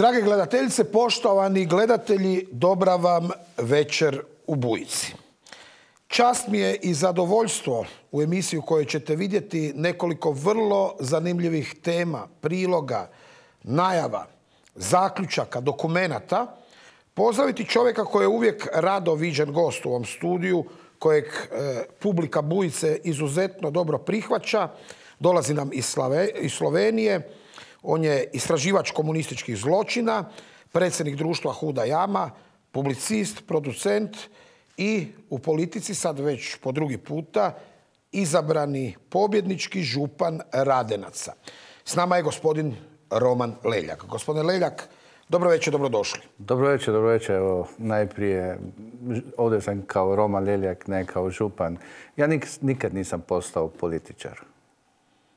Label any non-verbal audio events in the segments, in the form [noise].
Drage gledateljice, poštovani gledatelji, dobra vam večer u Bujici. Čast mi je i zadovoljstvo u emisiju koju ćete vidjeti nekoliko vrlo zanimljivih tema, priloga, najava, zaključaka, dokumenata. Pozdraviti čovjeka koji je uvijek rado viđen gost u ovom studiju, kojeg e, publika Bujice izuzetno dobro prihvaća. Dolazi nam iz, iz Slovenije, on je istraživač komunističkih zločina, predsjednik društva Huda Jama, publicist, producent i u politici sad već po drugi puta izabrani pobjednički župan Radenaca. S nama je gospodin Roman Leljak. Gospodine Leljak, dobro večer, dobrodošli. Dobro večer, dobro večer. Evo, najprije, ovdje sam kao Roman Leljak, ne kao župan. Ja nikad nisam postao političar.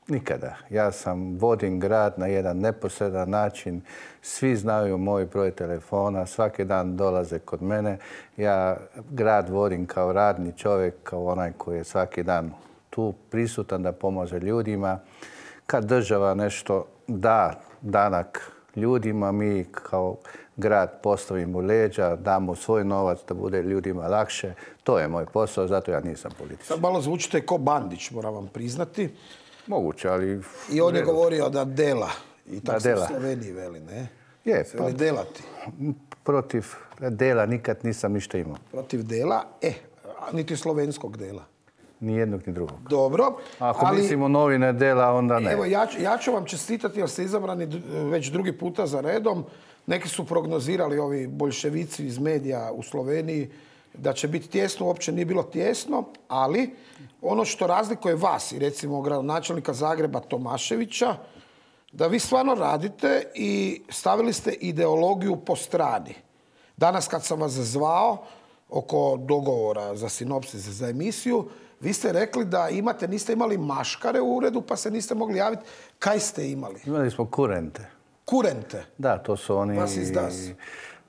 Nikada. Ja sam vodim grad na jedan neposredan način. Svi znaju moj broj telefona, svaki dan dolaze kod mene. Ja grad vodim kao radni čovjek, kao onaj koji je svaki dan tu prisutan da pomaže ljudima. Kad država nešto da danak ljudima, mi kao grad postavimo leđa, damo svoj novac da bude ljudima lakše. To je moj posao, zato ja nisam političar. Sad malo zvučite ko Bandić, moram vam priznati. Moguće, ali... I on je govorio da dela. I tako se u Sloveniji veli, ne? Je, pa... delati. Protiv dela nikad nisam ništa imao. Protiv dela? E, niti slovenskog dela. Ni jednog ni drugog. Dobro. Ako ali, mislimo novine dela, onda ne. Evo, ja, ja ću vam čestitati jer ste izabrani već drugi puta za redom. Neki su prognozirali ovi bolševici iz medija u Sloveniji da će biti tjesno, uopće nije bilo tjesno, ali ono što razlikuje vas i recimo gradonačelnika Zagreba Tomaševića, da vi stvarno radite i stavili ste ideologiju po strani. Danas kad sam vas zvao oko dogovora za sinopsis za emisiju, vi ste rekli da imate, niste imali maškare u uredu pa se niste mogli javiti. Kaj ste imali? Imali smo kurente. Kurente? Da, to su oni... Vas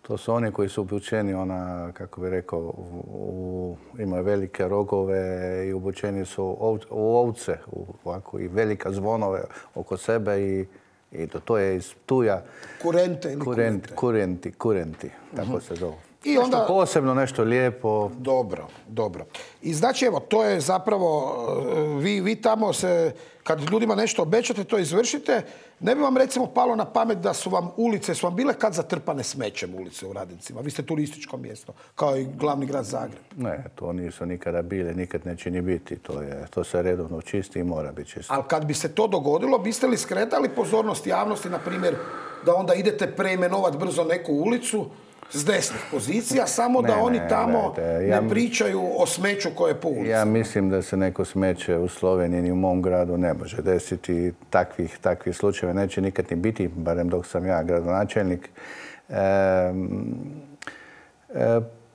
to su oni koji su obučeni, ona, kako bi rekao, u, imaju velike rogove i obučeni su u ovce, u, ovako, i velika zvonove oko sebe i, i to, to je iz tuja. Kurente ili kurente? Kurenti, kurenti, tako mhm. se zovu. I onda... Nešto posebno, nešto lijepo. Dobro, dobro. I znači, evo, to je zapravo, e, vi, vi tamo se, kad ljudima nešto obećate, to izvršite. Ne bi vam recimo palo na pamet da su vam ulice, su vam bile kad zatrpane smećem ulice u Radincima? Vi ste turističko mjesto, kao i glavni grad Zagreb. Ne, to nisu nikada bile, nikad neće ni biti. To, je, to se redovno čisti i mora biti čisto. Ali kad bi se to dogodilo, biste li skretali pozornost javnosti, na primjer, da onda idete preimenovati brzo neku ulicu, s desnih pozicija, samo da oni tamo ne, pričaju o smeću koje je po ulici. Ja mislim da se neko smeće u Sloveniji ni u mom gradu ne može desiti. Takvih, takvih slučajeva neće nikad ni biti, barem dok sam ja gradonačelnik. E,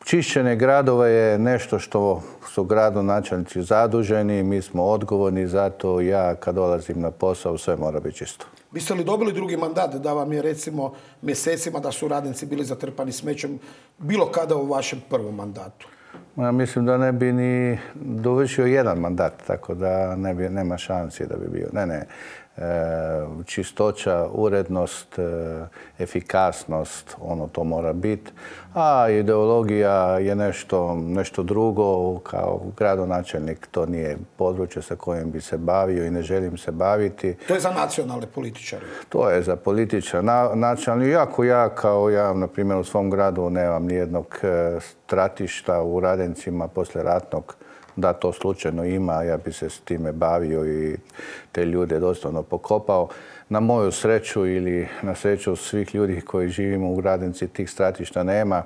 čišćenje gradova je nešto što su gradonačelnici zaduženi, mi smo odgovorni za to. Ja kad dolazim na posao sve mora biti čisto. Biste li dobili drugi mandat da vam je recimo mjesecima da su radnici bili zatrpani smećem bilo kada u vašem prvom mandatu? Ja mislim da ne bi ni dovršio jedan mandat, tako da ne bi, nema šansi da bi bio. Ne, ne. E, čistoća, urednost, e, efikasnost, ono to mora biti. A ideologija je nešto, nešto drugo, kao gradonačelnik to nije područje sa kojim bi se bavio i ne želim se baviti. To je za nacionalne političare? To je za političare. nacionalni, jako ja kao ja, na primjer, u svom gradu nemam nijednog e, stratišta u Radencima poslije ratnog da to slučajno ima, ja bi se s time bavio i te ljude doslovno pokopao. Na moju sreću ili na sreću svih ljudi koji živimo u Gradenci tih stratišta nema,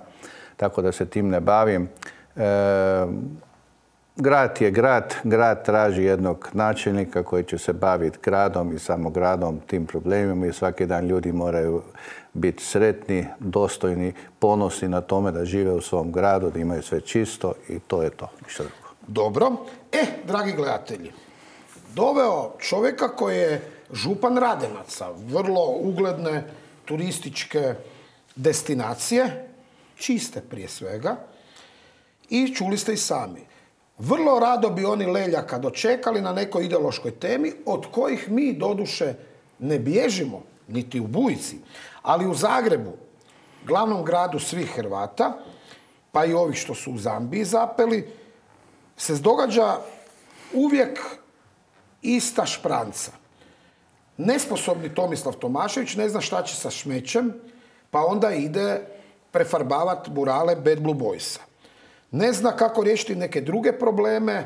tako da se tim ne bavim. E, grad je grad, grad traži jednog načelnika koji će se baviti gradom i samo gradom, tim problemima i svaki dan ljudi moraju biti sretni, dostojni, ponosni na tome da žive u svom gradu, da imaju sve čisto i to je to. Ništa dobro. E, dragi gledatelji, doveo čovjeka koji je župan Radenaca, vrlo ugledne turističke destinacije, čiste prije svega, i čuli ste i sami. Vrlo rado bi oni Leljaka dočekali na nekoj ideološkoj temi, od kojih mi doduše ne bježimo, niti u Bujici. Ali u Zagrebu, glavnom gradu svih Hrvata, pa i ovih što su u Zambiji zapeli, se događa uvijek ista špranca. Nesposobni Tomislav Tomašević ne zna šta će sa šmećem, pa onda ide prefarbavati murale Bad Blue Boysa. Ne zna kako riješiti neke druge probleme,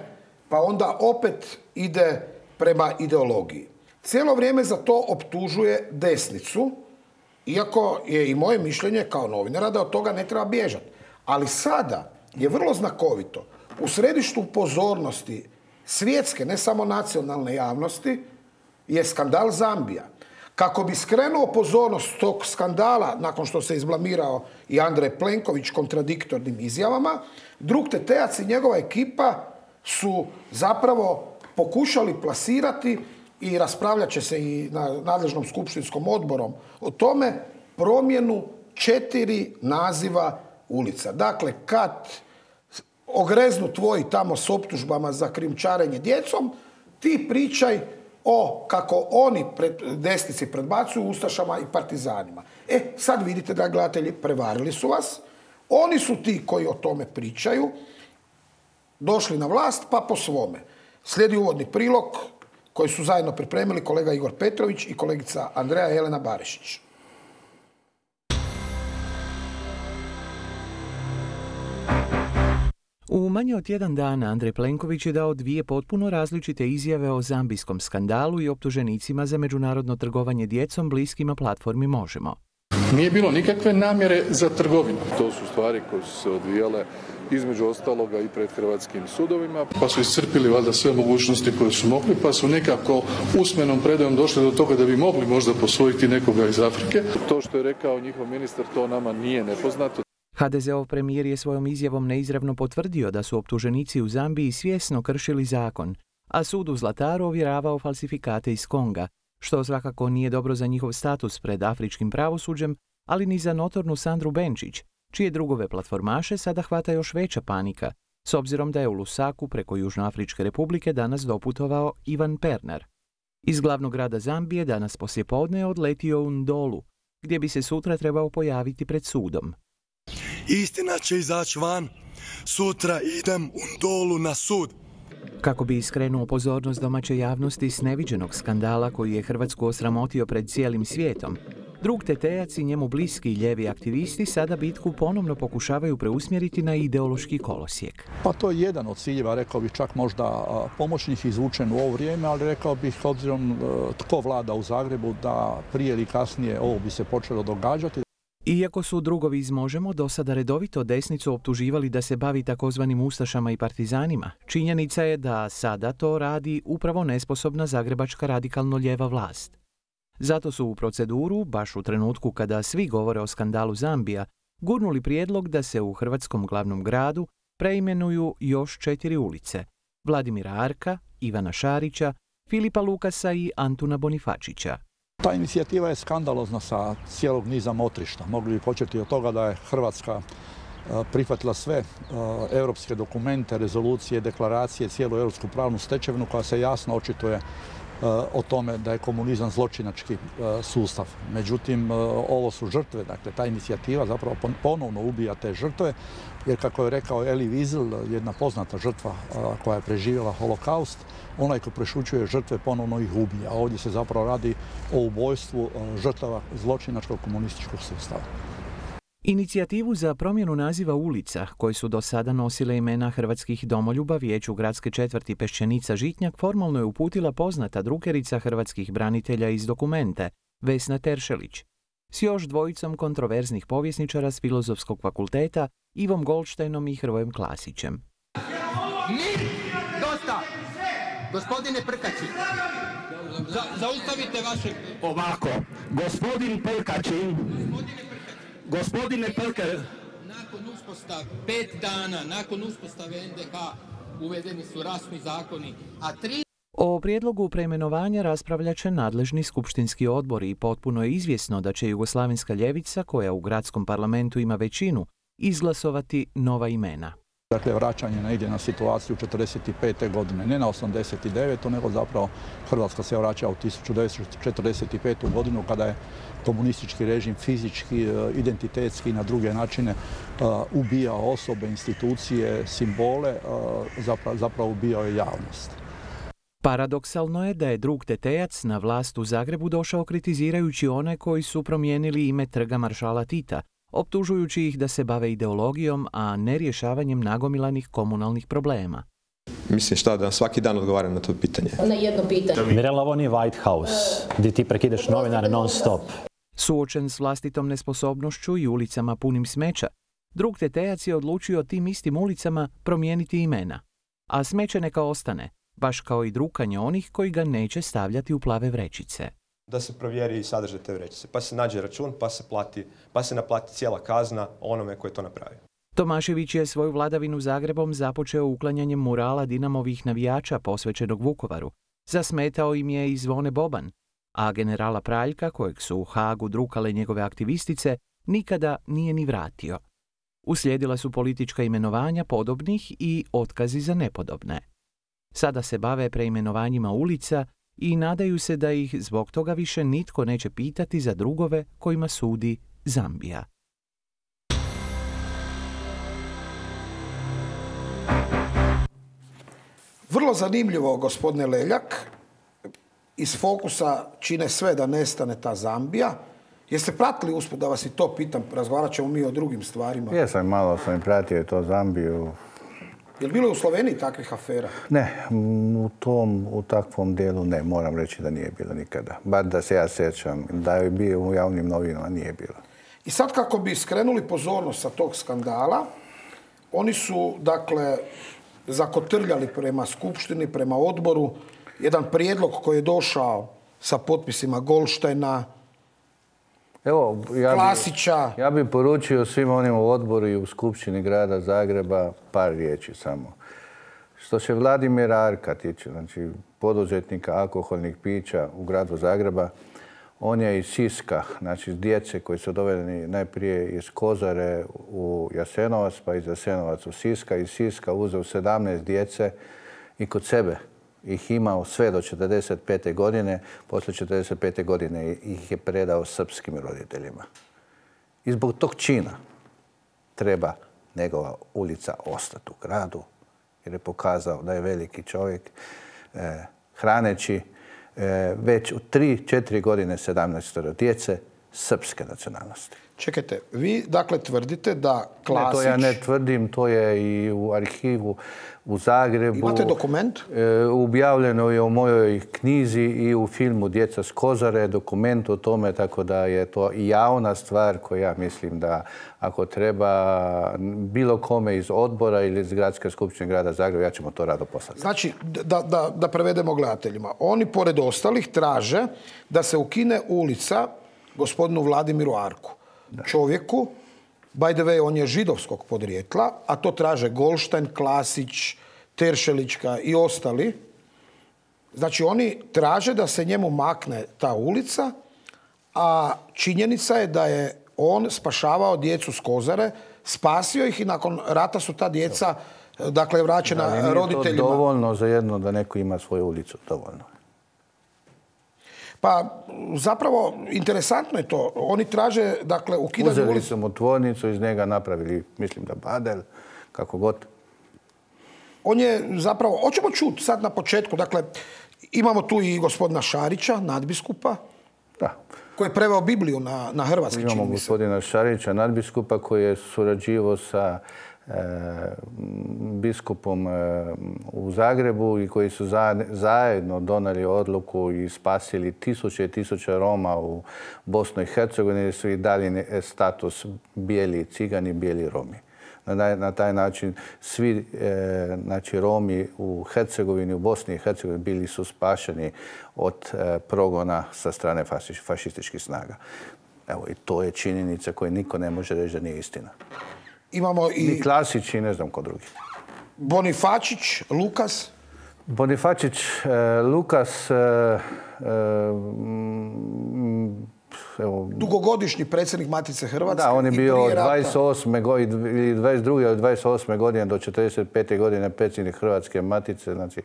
pa onda opet ide prema ideologiji. Cijelo vrijeme za to optužuje desnicu, iako je i moje mišljenje kao novinara da od toga ne treba bježati. Ali sada je vrlo znakovito u središtu pozornosti svjetske, ne samo nacionalne javnosti, je skandal Zambija. Kako bi skrenuo pozornost tog skandala, nakon što se izblamirao i Andrej Plenković kontradiktornim izjavama, drug Tetejac i njegova ekipa su zapravo pokušali plasirati i raspravljat će se i na nadležnom skupštinskom odborom o tome promjenu četiri naziva ulica. Dakle, kad ogreznu tvoji tamo s optužbama za krimčarenje djecom, ti pričaj o kako oni pred, desnici predbacuju ustašama i partizanima. E, sad vidite da gledatelji prevarili su vas. Oni su ti koji o tome pričaju, došli na vlast pa po svome. Slijedi uvodni prilog koji su zajedno pripremili kolega Igor Petrović i kolegica Andreja Jelena Barešić. U manje od jedan dana Andrej Plenković je dao dvije potpuno različite izjave o zambijskom skandalu i optuženicima za međunarodno trgovanje djecom bliskima platformi Možemo. Nije bilo nikakve namjere za trgovinu. To su stvari koje su se odvijale između ostaloga i pred hrvatskim sudovima. Pa su iscrpili valjda sve mogućnosti koje su mogli, pa su nekako usmenom predajom došli do toga da bi mogli možda posvojiti nekoga iz Afrike. To što je rekao njihov ministar, to nama nije nepoznato. HDZ-ov premijer je svojom izjavom neizravno potvrdio da su optuženici u Zambiji svjesno kršili zakon, a sud u Zlataru ovjeravao falsifikate iz Konga, što svakako nije dobro za njihov status pred afričkim pravosuđem, ali ni za notornu Sandru Benčić, čije drugove platformaše sada hvata još veća panika, s obzirom da je u Lusaku preko Južnoafričke republike danas doputovao Ivan Perner. Iz glavnog grada Zambije danas poslijepodne je odletio u Ndolu, gdje bi se sutra trebao pojaviti pred sudom. Istina će izaći van. Sutra idem u Ndolu na sud. Kako bi iskrenuo pozornost domaće javnosti s neviđenog skandala koji je Hrvatsku osramotio pred cijelim svijetom, Drug tetejac i njemu bliski ljevi aktivisti sada bitku ponovno pokušavaju preusmjeriti na ideološki kolosijek. Pa to je jedan od ciljeva, rekao bih čak možda pomoćnih izvučen u ovo vrijeme, ali rekao bih obzirom e, tko vlada u Zagrebu da prije ili kasnije ovo bi se počelo događati. Iako su drugovi iz Možemo do sada redovito desnicu optuživali da se bavi takozvanim ustašama i partizanima, činjenica je da sada to radi upravo nesposobna zagrebačka radikalno lijeva vlast. Zato su u proceduru, baš u trenutku kada svi govore o skandalu Zambija, gurnuli prijedlog da se u hrvatskom glavnom gradu preimenuju još četiri ulice. Vladimira Arka, Ivana Šarića, Filipa Lukasa i Antuna Bonifačića. Ta inicijativa je skandalozna sa cijelog niza motrišta. Mogli bi početi od toga da je Hrvatska e, prihvatila sve europske dokumente, rezolucije, deklaracije, cijelu europsku pravnu stečevinu koja se jasno očituje o tome da je komunizam zločinački e, sustav. Međutim, e, ovo su žrtve, dakle ta inicijativa zapravo ponovno ubija te žrtve, jer kako je rekao Eli Wiesel, jedna poznata žrtva e, koja je preživjela holokaust, onaj ko prešućuje žrtve ponovno ih ubija. Ovdje se zapravo radi o ubojstvu žrtava zločinačkog komunističkog sustava. Inicijativu za promjenu naziva ulica, koji su do sada nosile imena hrvatskih domoljuba vijeću gradske četvrti Pešćenica Žitnjak, formalno je uputila poznata drukerica hrvatskih branitelja iz dokumente, Vesna Teršelić, s još dvojicom kontroverznih povjesničara s Filozofskog fakulteta, Ivom Goldsteinom i Hrvojem Klasićem. Dosta! Gospodine Prkači, zaustavite vaše... Ovako, gospodin Gospodine Pelker, nakon uspostave, pet dana nakon uspostave NDH uvedeni su rasni zakoni, a tri o prijedlogu preimenovanja raspravljat će nadležni skupštinski odbor i potpuno je izvjesno da će Jugoslavenska ljevica, koja u gradskom parlamentu ima većinu, izglasovati nova imena. Dakle, vraćanje negdje na situaciju 45. godine, ne na 89. nego zapravo Hrvatska se vraća u 1945. godinu kada je komunistički režim fizički, e, identitetski i na druge načine e, ubijao osobe, institucije, simbole, e, zapravo, zapravo ubijao je javnost. Paradoksalno je da je drug Tetejac na vlast u Zagrebu došao kritizirajući one koji su promijenili ime trga maršala Tita, optužujući ih da se bave ideologijom, a ne rješavanjem nagomilanih komunalnih problema. Mislim šta da svaki dan odgovaram na to pitanje. Na jedno pitanje. Mirela, ovo nije White House, gdje ti prekidaš novinare non stop. Suočen s vlastitom nesposobnošću i ulicama punim smeća, drug Tetejac je odlučio tim istim ulicama promijeniti imena. A smeće neka ostane, baš kao i drukanje onih koji ga neće stavljati u plave vrećice da se provjeri sadržaj te vrećice. Pa se nađe račun, pa se, plati, pa se naplati cijela kazna onome koji to napravio. Tomašević je svoju vladavinu Zagrebom započeo uklanjanjem murala Dinamovih navijača posvećenog Vukovaru. Zasmetao im je i zvone Boban, a generala Praljka, kojeg su u Hagu drukale njegove aktivistice, nikada nije ni vratio. Uslijedila su politička imenovanja podobnih i otkazi za nepodobne. Sada se bave preimenovanjima ulica i nadaju se da ih zbog toga više nitko neće pitati za drugove kojima sudi Zambija. Vrlo zanimljivo, gospodine Leljak, iz fokusa čine sve da nestane ta Zambija. Jeste pratili usput da vas i to pitam, razgovarat ćemo mi o drugim stvarima. Jesam, malo sam pratio to Zambiju, je li bilo u Sloveniji takvih afera? Ne, u tom, u takvom dijelu ne, moram reći da nije bilo nikada. Bar da se ja sjećam, da je bio u javnim novinama, nije bilo. I sad kako bi skrenuli pozornost sa tog skandala, oni su, dakle, zakotrljali prema Skupštini, prema odboru, jedan prijedlog koji je došao sa potpisima Golštajna, Evo, ja Klasića. Bi, ja bih poručio svim onim u odboru i u Skupštini grada Zagreba par riječi samo. Što se Vladimira Arka tiče, znači poduzetnika alkoholnih pića u gradu Zagreba, on je iz Siska, znači iz djece koji su dovedeni najprije iz Kozare u Jasenovac, pa iz Jasenovac u Siska. Iz Siska uzeo 17 djece i kod sebe ih imao sve do 45. godine, poslije 45. godine ih je predao srpskim roditeljima. I zbog tog čina treba njegova ulica ostati u gradu, jer je pokazao da je veliki čovjek, eh, hraneći eh, već u 3-4 godine 17 djece srpske nacionalnosti. Čekajte, vi dakle tvrdite da Klasić... Ne, to ja ne tvrdim, to je i u arhivu u Zagrebu. Imate dokument? E, objavljeno je u mojoj knjizi i u filmu Djeca s Kozare, dokument o tome, tako da je to javna stvar koja ja mislim da ako treba bilo kome iz odbora ili iz Gradske skupštine grada Zagreba, ja ćemo to rado poslati. Znači, da, da, da prevedemo gledateljima. Oni, pored ostalih, traže da se ukine ulica gospodinu Vladimiru Arku. Čovjeku By the way, on je židovskog podrijetla, a to traže Golštajn, Klasić, Teršelička i ostali. Znači, oni traže da se njemu makne ta ulica, a činjenica je da je on spašavao djecu s Kozare, spasio ih i nakon rata su ta djeca dakle, vraćena da, roditeljima. to dovoljno za jedno da neko ima svoju ulicu, dovoljno. Pa zapravo interesantno je to. Oni traže, dakle, ukidanje Uzeli su mu tvornicu, iz njega napravili, mislim da badel, kako god. On je zapravo, hoćemo čuti sad na početku, dakle, imamo tu i gospodina Šarića, nadbiskupa, da. koji je preveo Bibliju na, na hrvatski, Imamo gospodina Šarića, nadbiskupa, koji je surađivao sa biskupom e, u Zagrebu i koji su zajedno donali odluku i spasili tisuće i tisuće Roma u Bosnoj i Hercegovini su i dali status bijeli cigani, bijeli Romi. Na taj način svi e, znači, Romi u Hercegovini, u Bosni i Hercegovini bili su spašeni od e, progona sa strane fašističkih snaga. Evo, i to je činjenica koju niko ne može reći da nije istina. Imamo i... Ni Klasić i ne znam ko drugi. Bonifačić, Lukas? Bonifačić, e, Lukas, e, e, evo, Dugogodišnji predsjednik Matice Hrvatske. Da, on je bio od rata. 28. godine, ili 22. od 28. godine do 45. godine predsjednik Hrvatske matice. Znači,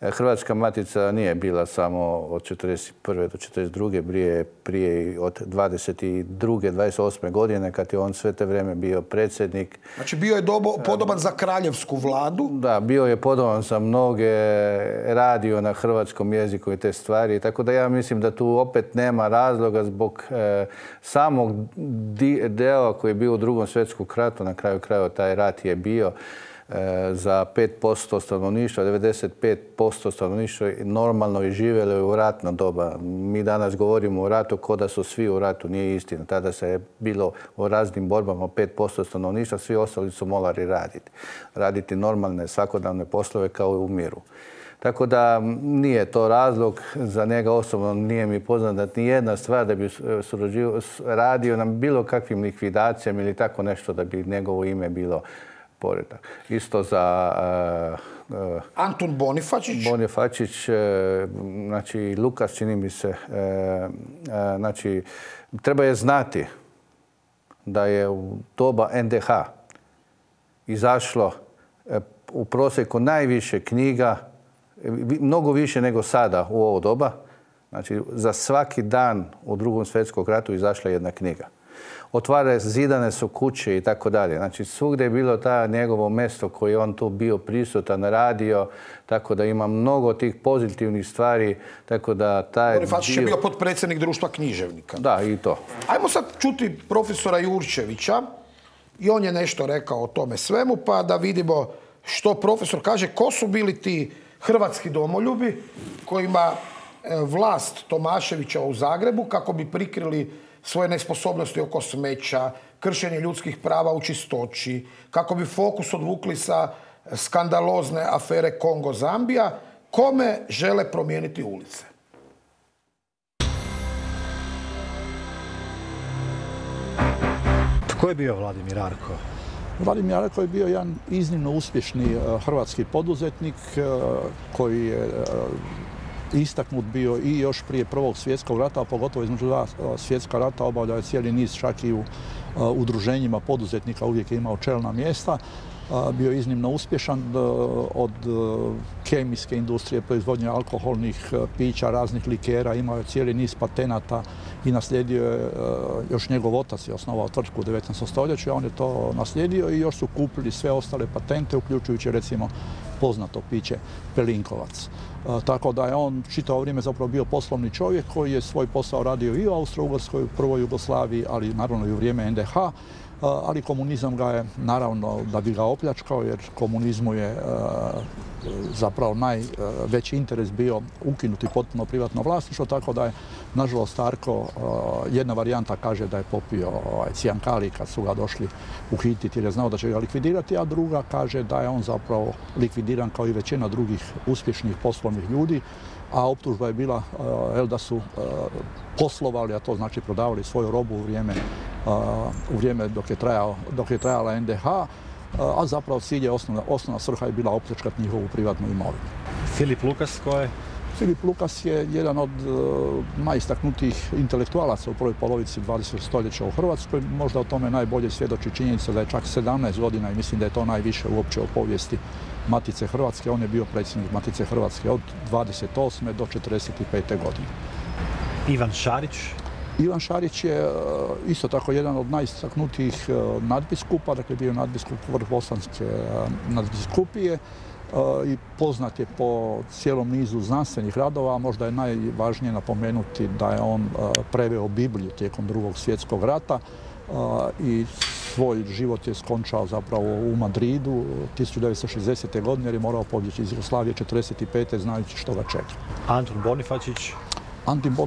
Hrvatska matica nije bila samo od 41. do 42. prije, prije od 22. 28. godine kad je on sve te vrijeme bio predsjednik. Znači bio je dobo- podoban za kraljevsku vladu. Da, bio je podoban za mnoge, radio na hrvatskom jeziku i te stvari. Tako da ja mislim da tu opet nema razloga zbog e, samog dela koji je bio u drugom svjetskom ratu. Na kraju krajeva taj rat je bio e, za 5% stanovništva, 95% stanovništva normalno i živjeli u ratno doba. Mi danas govorimo o ratu kao da su svi u ratu, nije istina. Tada se je bilo o raznim borbama 5% stanovništva, svi ostali su morali raditi. Raditi normalne svakodnevne poslove kao i u miru. Tako da nije to razlog za njega osobno, nije mi poznata ni jedna stvar da bi s- radio na bilo kakvim likvidacijama ili tako nešto da bi njegovo ime bilo poredak. Isto za e, Antun Bonifačić. Bonifačić, e, znači Lukas čini mi se, e, znači treba je znati da je u doba NDH izašlo u prosjeku najviše knjiga, mnogo više nego sada u ovo doba. Znači, za svaki dan u drugom svjetskom ratu izašla jedna knjiga. Otvare, zidane su kuće i tako dalje. Znači, svugdje je bilo ta njegovo mjesto koje je on tu bio prisutan, radio, tako da ima mnogo tih pozitivnih stvari, tako da taj Bonifačić je bio potpredsjednik društva književnika. Da, i to. Ajmo sad čuti profesora Jurčevića i on je nešto rekao o tome svemu, pa da vidimo što profesor kaže, ko su bili ti hrvatski domoljubi kojima e, vlast Tomaševića u Zagrebu, kako bi prikrili svoje nesposobnosti oko smeća, kršenje ljudskih prava u čistoći, kako bi fokus odvukli sa skandalozne afere Kongo-Zambija, kome žele promijeniti ulice? Tko je bio Vladimir Arko? Vladimir Arko je bio jedan iznimno uspješni e, hrvatski poduzetnik e, koji je e, istaknut bio i još prije Prvog svjetskog rata, a pogotovo između dva e, svjetska rata obavljao je cijeli niz čak i u e, udruženjima poduzetnika, uvijek je imao čelna mjesta. A, Bio je iznimno uspješan e, od e, kemijske industrije, proizvodnje alkoholnih e, pića, raznih likera, imao je cijeli niz patenata i naslijedio je, e, još njegov otac je osnovao tvrtku u 19. stoljeću, a on je to naslijedio i još su kupili sve ostale patente, uključujući recimo poznato piće Pelinkovac. E, Tako da je on čitavo vrijeme zapravo bio poslovni čovjek koji je svoj posao radio i u Austro-Ugrskoj, prvoj Jugoslaviji, ali naravno i u vrijeme NDH, ali komunizam ga je naravno da bi ga opljačkao jer komunizmu je zapravo najveći interes bio ukinuti potpuno privatno vlasništvo, tako da je nažalost Arko, e, jedna varijanta kaže da je popio ovaj, cijankali kad su ga došli uhititi jer je znao da će ga likvidirati, a druga kaže da je on zapravo likvidiran kao i većina drugih uspješnih poslovnih ljudi, a optužba je bila e, jel, da su poslovali, a to znači prodavali svoju robu u vrijeme, u vrijeme dok, je trajao, dok je trajala NDH, a zapravo cilj je osnovna, osnovna svrha je bila opljačkati njihovu privatnu imovinu. Filip Lukas, ko je? Filip Lukas je jedan od e, najistaknutijih intelektualaca u prvoj polovici 20. stoljeća u Hrvatskoj. Možda o tome najbolje svjedoči činjenica da je čak 17 godina i mislim da je to najviše uopće o povijesti Matice Hrvatske. On je bio predsjednik Matice Hrvatske od 28. do 45. godine. Ivan Šarić, Ivan Šarić je e, isto tako jedan od najistaknutijih e, nadbiskupa, dakle bio nadbiskup Vrhbosanske e, nadbiskupije i poznat je po cijelom nizu znanstvenih radova, a možda je najvažnije napomenuti da je on preveo Bibliju tijekom drugog svjetskog rata i svoj život je skončao zapravo u Madridu 1960. godine jer je morao pobjeći iz Jugoslavije 1945. znajući što ga čeka. Antun Bonifačić,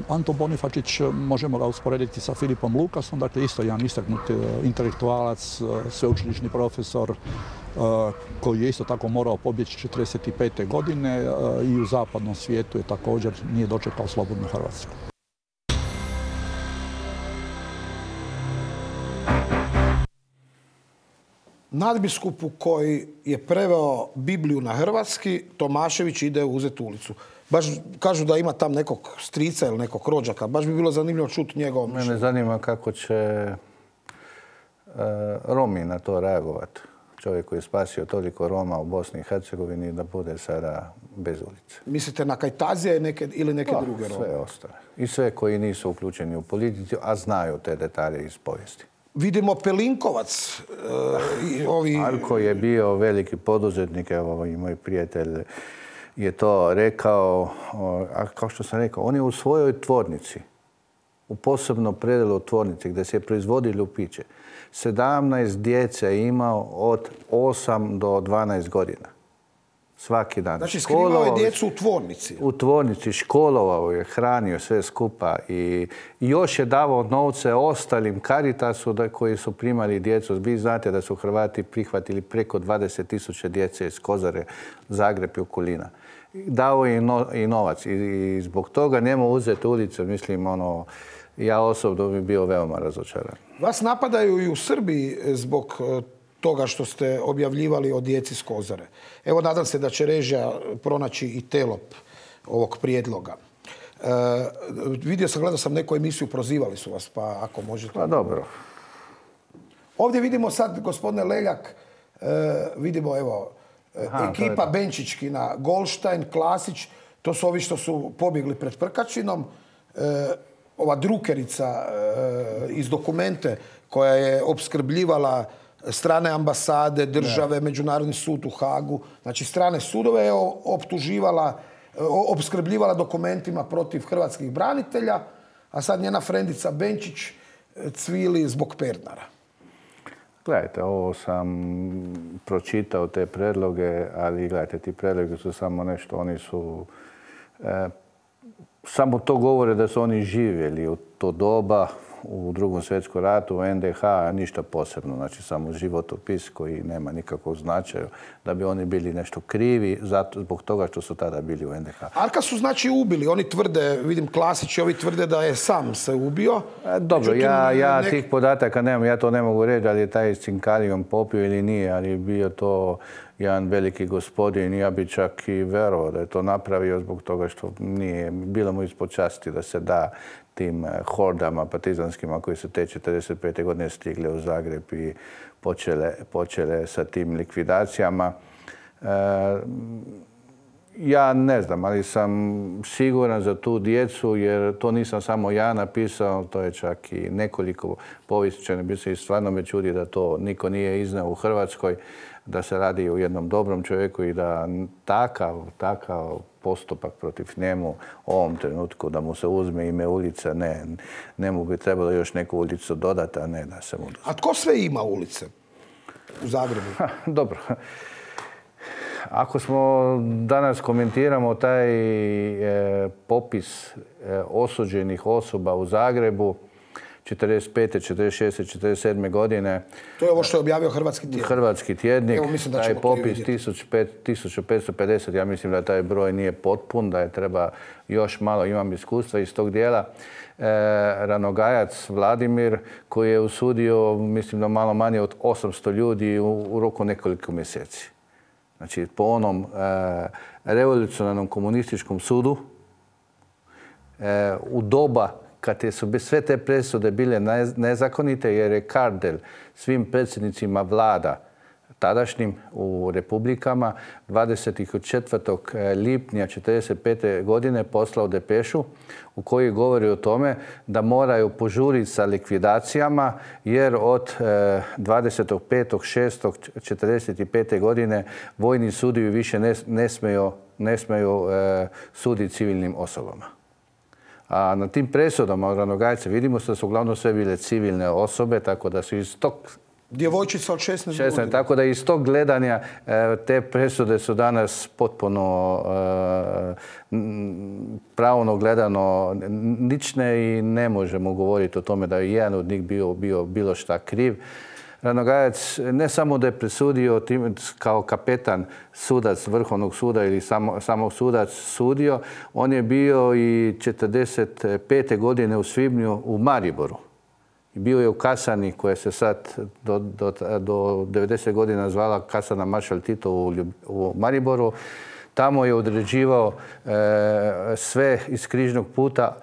Anton Bonifačić e, možemo ga usporediti sa Filipom Lukasom, dakle isto jedan istaknuti e, intelektualac, e, sveučilišni profesor koji je isto tako morao pobjeći 45. godine i u zapadnom svijetu je također nije dočekao slobodnu Hrvatsku. nadbiskupu koji je preveo Bibliju na hrvatski, Tomašević ide uzeti ulicu. Baš kažu da ima tam nekog strica ili nekog rođaka. Baš bi bilo zanimljivo čuti njegovo Mene zanima kako će e, Romi na to reagovati. Čovjek koji je spasio toliko Roma u Bosni i Hercegovini da bude sada bez ulice. Mislite na Kajtazija neke, ili neke Pa, druge Rome? Sve ostane. I sve koji nisu uključeni u politici, a znaju te detalje iz povijesti. Vidimo Pelinkovac. e, i ovi... Marko je bio veliki poduzetnik, evo i moj prijatelj je to rekao, a kao što sam rekao, on je u svojoj tvornici, u posebno predelu tvornici gdje se je proizvodilo piće, 17 djece je imao od 8 do 12 godina. Svaki dan. Znači, skrivao je djecu u tvornici. u tvornici, školovao je, hranio sve skupa i još je davao novce ostalim Caritasu da, koji su primali djecu. Vi znate da su Hrvati prihvatili preko 20 tisuća djece iz Kozare, Zagreb i okolina. Dao je i, no- i novac i, i zbog toga njemu uzeti ulicu, mislim, ono, ja osobno bi bio veoma razočaran. Vas napadaju i u Srbiji zbog e, toga što ste objavljivali o djeci s Kozare. Evo, nadam se da će režija pronaći i telop ovog prijedloga. E, vidio sam, gledao sam neku emisiju, prozivali su vas, pa ako možete... Pa dobro. Ovdje vidimo sad, gospodine Leljak, e, vidimo evo, Aha, je ekipa. Benčićkina, Golštajn, Klasić, to su ovi što su pobjegli pred Prkačinom. E, ova drukerica e, iz dokumente koja je opskrbljivala strane ambasade, države, Međunarodni sud u Hagu, znači strane sudove je optuživala, e, o- opskrbljivala dokumentima protiv hrvatskih branitelja, a sad njena frendica Benčić e, cvili zbog Pernara. Gledajte, ovo sam pročitao te predloge, ali gledajte, ti predloge su samo nešto, oni su... e, samo to govore da su oni živjeli u to doba, u drugom svjetskom ratu, u NDH, ništa posebno. Znači, samo životopis koji nema nikakvog značaja da bi oni bili nešto krivi zato, zbog toga što su tada bili u NDH. Arka su znači ubili. Oni tvrde, vidim Klasić i ovi tvrde da je sam se ubio. E, Dobro, Međutim, ja, ja nek- tih podataka nemam, ja to ne mogu reći da li je taj cinkalijom popio ili nije, ali je bio to jedan veliki gospodin, ja bi čak i verovao da je to napravio zbog toga što nije bilo mu ispod časti da se da tim eh, hordama partizanskima koji su te 45. godine stigli u Zagreb i počele, počele sa tim likvidacijama. E, ja ne znam, ali sam siguran za tu djecu, jer to nisam samo ja napisao, to je čak i nekoliko povjesničara. Bi se i stvarno me čudi da to niko nije iznao u Hrvatskoj, da se radi o jednom dobrom čovjeku i da takav, takav postupak protiv njemu u ovom trenutku, da mu se uzme ime ulica, ne, ne mu bi trebalo još neku ulicu dodati, a ne da se mu A tko sve ima ulice u Zagrebu? Ha, dobro. Ako smo danas komentiramo taj e, popis e, osuđenih osoba u Zagrebu 45. 46. 47. godine, To je ovo što je objavio Hrvatski tijel. Hrvatski tjednik, Evo, mislim da taj popis vidjeti. 1500 1550, ja mislim da taj broj nije potpun, da je treba još malo, imam iskustva iz tog dijela. E, Ranogajac Vladimir koji je usudio, mislim da malo manje od 800 ljudi u, u roku nekoliko mjeseci. Znači, po onom e, revolucionarnom komunističkom sudu, e, u doba kad su sve te presude bile nez- nezakonite jer je Kardel svim predsjednicima vlada tadašnjim u republikama 24. lipnja 1945. godine poslao depešu u kojoj govori o tome da moraju požuriti sa likvidacijama jer od e, 25.6.1945. godine vojni sudiju više ne, ne smeju, ne smeju e, suditi civilnim osobama. A na tim presudama od Ranogajca vidimo da su uglavnom sve bile civilne osobe, tako da su iz tog Djevojčica od 16 16, godina. tako da iz tog gledanja e, te presude su danas potpuno e, pravno gledano nične i ne možemo govoriti o tome da je jedan od njih bio, bio bilo šta kriv. Ranogajac ne samo da je presudio kao kapetan sudac Vrhovnog suda ili samo, samo sudac sudio, on je bio i 45. godine u Svibnju u Mariboru Bio je u Kasani koja se sad do, do, do 90 godina zvala Kasana Maršal Tito u, Mariboru. Tamo je određivao e, sve iz križnog puta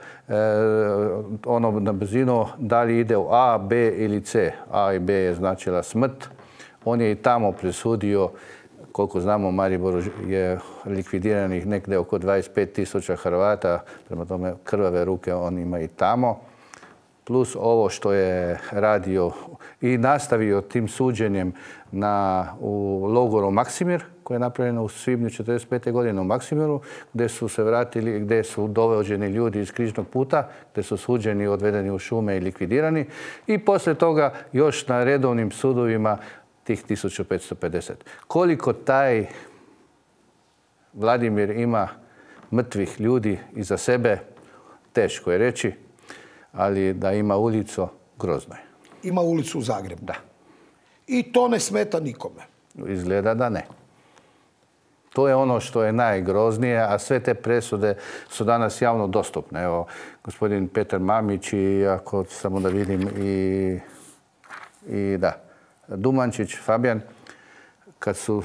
ono na brzinu da li ide u A, B ili C. A i B je značila smrt. On je i tamo presudio koliko znamo, Mariboru je likvidiranih negdje oko 25 tisuća Hrvata, prema tome krvave ruke on ima i tamo. Plus ovo što je radio i nastavio tim suđenjem u logoru Maksimir, koje je napravljeno u svibnju 45. godine u Maksimiru, gdje su se vratili, gdje su dovođeni ljudi iz križnog puta, gdje su suđeni, odvedeni u šume i likvidirani. I poslije toga još na redovnim sudovima tih 1550. Koliko taj Vladimir ima mrtvih ljudi iza sebe, teško je reći, ali da ima ulicu, grozno je. Ima ulicu u Zagrebu. Da. I to ne smeta nikome. Izgleda da ne. To je ono što je najgroznije, a sve te presude su danas javno dostupne. Evo, gospodin Petar Mamić i ako samo da vidim i, i da, Dumančić, Fabijan, kad su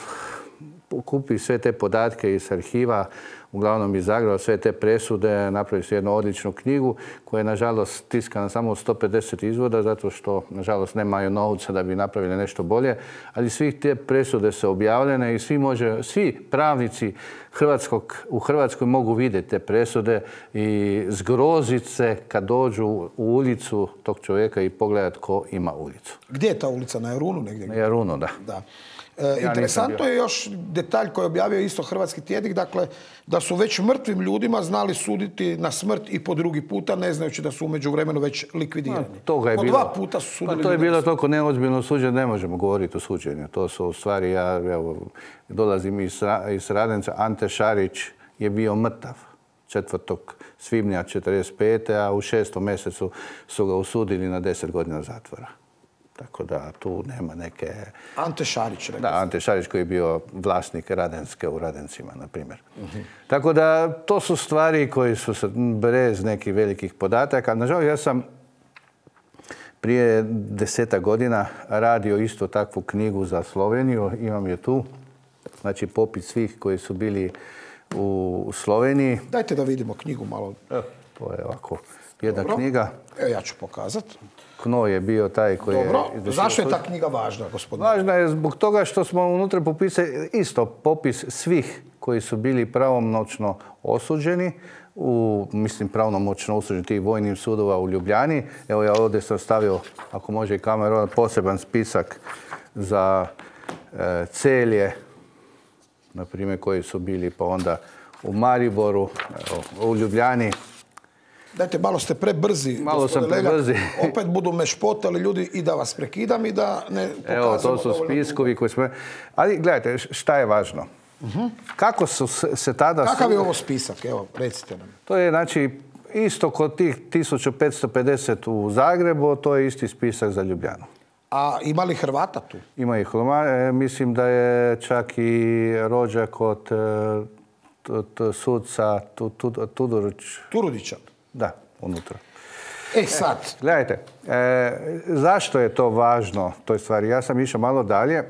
kupi sve te podatke iz arhiva, uglavnom iz Zagreba, sve te presude, napravili su jednu odličnu knjigu koja je nažalost tiskana samo u 150 izvoda zato što nažalost nemaju novca da bi napravili nešto bolje, ali svih te presude su objavljene i svi, može, svi pravnici Hrvatskog, u Hrvatskoj mogu vidjeti te presude i zgrozit se kad dođu u ulicu tog čovjeka i pogledat ko ima ulicu. Gdje je ta ulica? Na Jarunu negdje? Na Jarunu, da. Da. E, interesantno je još detalj koji je objavio isto Hrvatski tjednik, dakle da su već mrtvim ljudima znali suditi na smrt i po drugi puta, ne znajući da su u međuvremenu već likvidirani. Toga je po bilo, dva puta su sudili Pa to je bilo toliko neozbiljno suđenje, ne možemo govoriti o suđenju. To su u stvari, ja evo, dolazim iz, iz Radenca, Ante Šarić je bio mrtav 4. svibnja 45. a u šestom mjesecu su ga usudili na 10 godina zatvora. Tako da tu nema neke... Ante Šarić, rekao. Da, Ante Šarić koji je bio vlasnik Radenske u Radencima, na primjer. Tako da to su stvari koji su se bez nekih velikih podataka. Nažalost, ja sam prije deseta godina radio isto takvu knjigu za Sloveniju. Imam je tu. Znači popis svih koji su bili u Sloveniji. Dajte da vidimo knjigu malo. To je ovako jedna Dobro. knjiga. Evo ja ću pokazati. Kno je bio taj koji Dobro. je... izvršio Zašto je ta knjiga važna, gospodine? Važna je zbog toga što smo unutra popisali isto popis svih koji su bili pravomoćno osuđeni u, mislim, pravomoćno osuđeni tih vojnim sudova u Ljubljani. Evo ja ovdje sam stavio, ako može i kamera, poseban spisak za e, celje, na primjer, koji su bili pa onda u Mariboru, evo, u Ljubljani. Dajte, malo ste prebrzi. Malo sam prebrzi. [laughs] Opet budu me špotali ljudi i da vas prekidam i da ne Evo, pokazujemo to su spiskovi koji smo... Ali gledajte, šta je važno? Kako su se tada... Kakav je ovo spisak? Evo, recite nam. To je znači isto kod tih 1550 u Zagrebu, to je isti spisak za Ljubljanu. A ima li Hrvata tu? Ima ih, e, mislim da je čak i rođak od e, t- t- sudca Tu- Tu- Tudorić, Turudića. Da, unutra. E sad, Gledajte, e, zašto je to važno, toj stvari? Ja sam išao malo dalje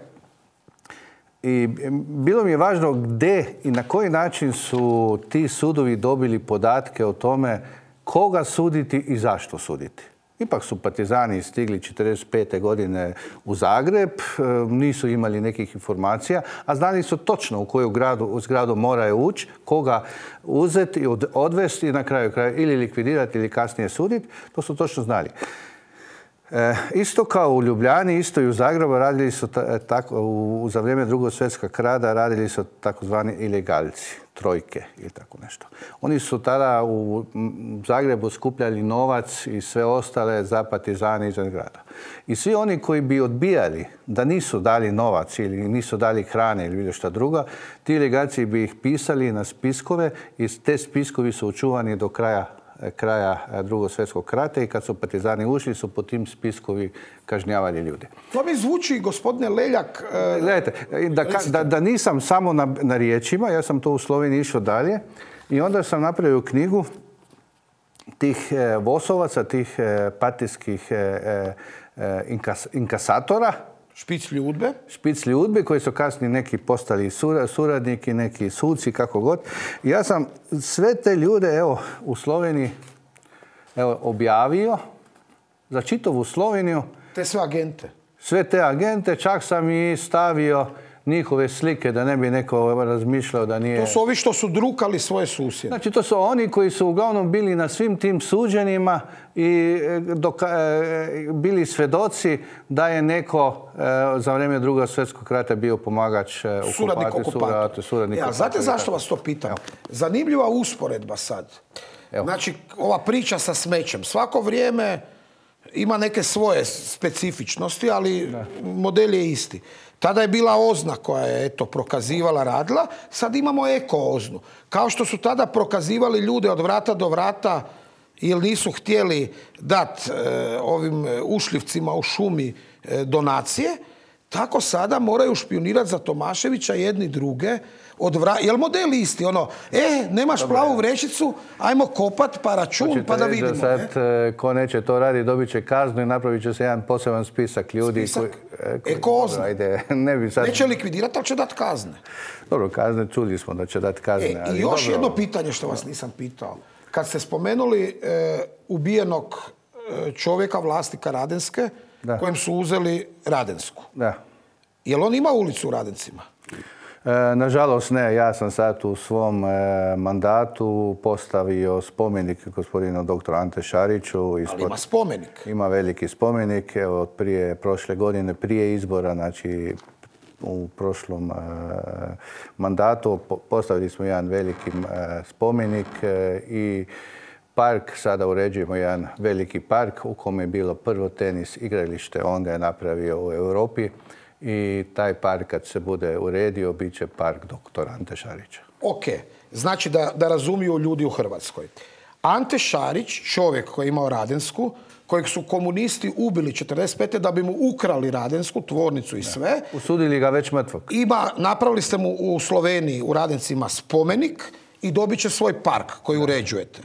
i bilo mi je važno gdje i na koji način su ti sudovi dobili podatke o tome koga suditi i zašto suditi. Ipak su partizani stigli 45. godine u Zagreb, e, nisu imali nekih informacija, a znali su točno u koju zgradu moraju ući, koga uzeti i od- odvesti i na kraju kraja ili likvidirati ili kasnije suditi, to su točno znali. E, isto kao u Ljubljani, isto i u Zagrebu radili su u, za vrijeme drugog svjetskog rada radili su takozvani ilegalci, trojke ili tako nešto. Oni su tada u Zagrebu skupljali novac i sve ostale za partizane izvan grada. I svi oni koji bi odbijali da nisu dali novac ili nisu dali hrane ili bilo šta drugo, ti ilegalci bi ih pisali na spiskove i te spiskovi su očuvani do kraja kraja e, drugog svjetskog rata i kad su partizani ušli su po tim spiskovi kažnjavali ljude. to mi zvuči, gospodine Leljak, e, Gledajte, da, da, da nisam samo na, na riječima, ja sam to u Sloveniji išao dalje i onda sam napravio knjigu tih e, vosovaca, tih partijskih e, inkasatora, Špic ljudbe. Špic ljudbe koji su kasnije neki postali suradniki, neki suci, kako god. Ja sam sve te ljude, evo, u Sloveniji evo, objavio za čitavu Sloveniju. Te sve agente? Sve te agente, čak sam i stavio njihove slike, da ne bi neko razmišljao da nije... To su ovi što su drukali svoje susjede. Znači, to su oni koji su uglavnom bili na svim tim suđenjima i e, e, bili svedoci da je neko e, za vrijeme drugog svjetskog rata bio pomagač suradnik okupatu. Suradnik ja, znate zašto vas to pitam? Zanimljiva usporedba sad. Znači, ova priča sa smećem. Svako vrijeme ima neke svoje specifičnosti, ali model je isti. Tada je bila ozna koja je eto prokazivala radila, sad imamo eko oznu. Kao što su tada prokazivali ljude od vrata do vrata jer nisu htjeli dat e, ovim e, ušljivcima u šumi e, donacije, tako sada moraju špionirati za Tomaševića jedni druge od vra... Jel model isti? Ono, e, nemaš plavu vrećicu, ajmo kopat pa račun pa da vidimo. sad, e? ko neće to radi, dobit će kaznu i napravit će se jedan poseban spisak ljudi. Spisak? Koji, e, ajde, [laughs] ne bi sad... Neće likvidirati, ali će dati kazne. Dobro, kazne, čuli smo da će dati kazne. E, I još jedno pitanje što vas nisam pitao. Kad ste spomenuli e, ubijenog čovjeka vlasnika Radenske, kojem su uzeli Radensku. Da. Jel on ima ulicu u Radencima? E, nažalost ne, ja sam sad u svom e, mandatu postavio spomenik gospodinu doktoru Ante Šariću. Ali ima spomenik. Ima veliki spomenik, evo prije prošle godine, prije izbora, znači u prošlom e, mandatu postavili smo jedan veliki spomenik i park, sada uređujemo jedan veliki park u kojem je bilo prvo tenis igralište, on ga je napravio u Europi i taj park kad se bude uredio bit će park doktor Ante Šarića. Ok, znači da, da razumiju ljudi u Hrvatskoj. Ante Šarić, čovjek koji je imao Radensku, kojeg su komunisti ubili 45. da bi mu ukrali Radensku, tvornicu i sve. Usudili ga već mrtvog. Ima, napravili ste mu u Sloveniji, u Radencima, spomenik i dobit će svoj park koji uređujete.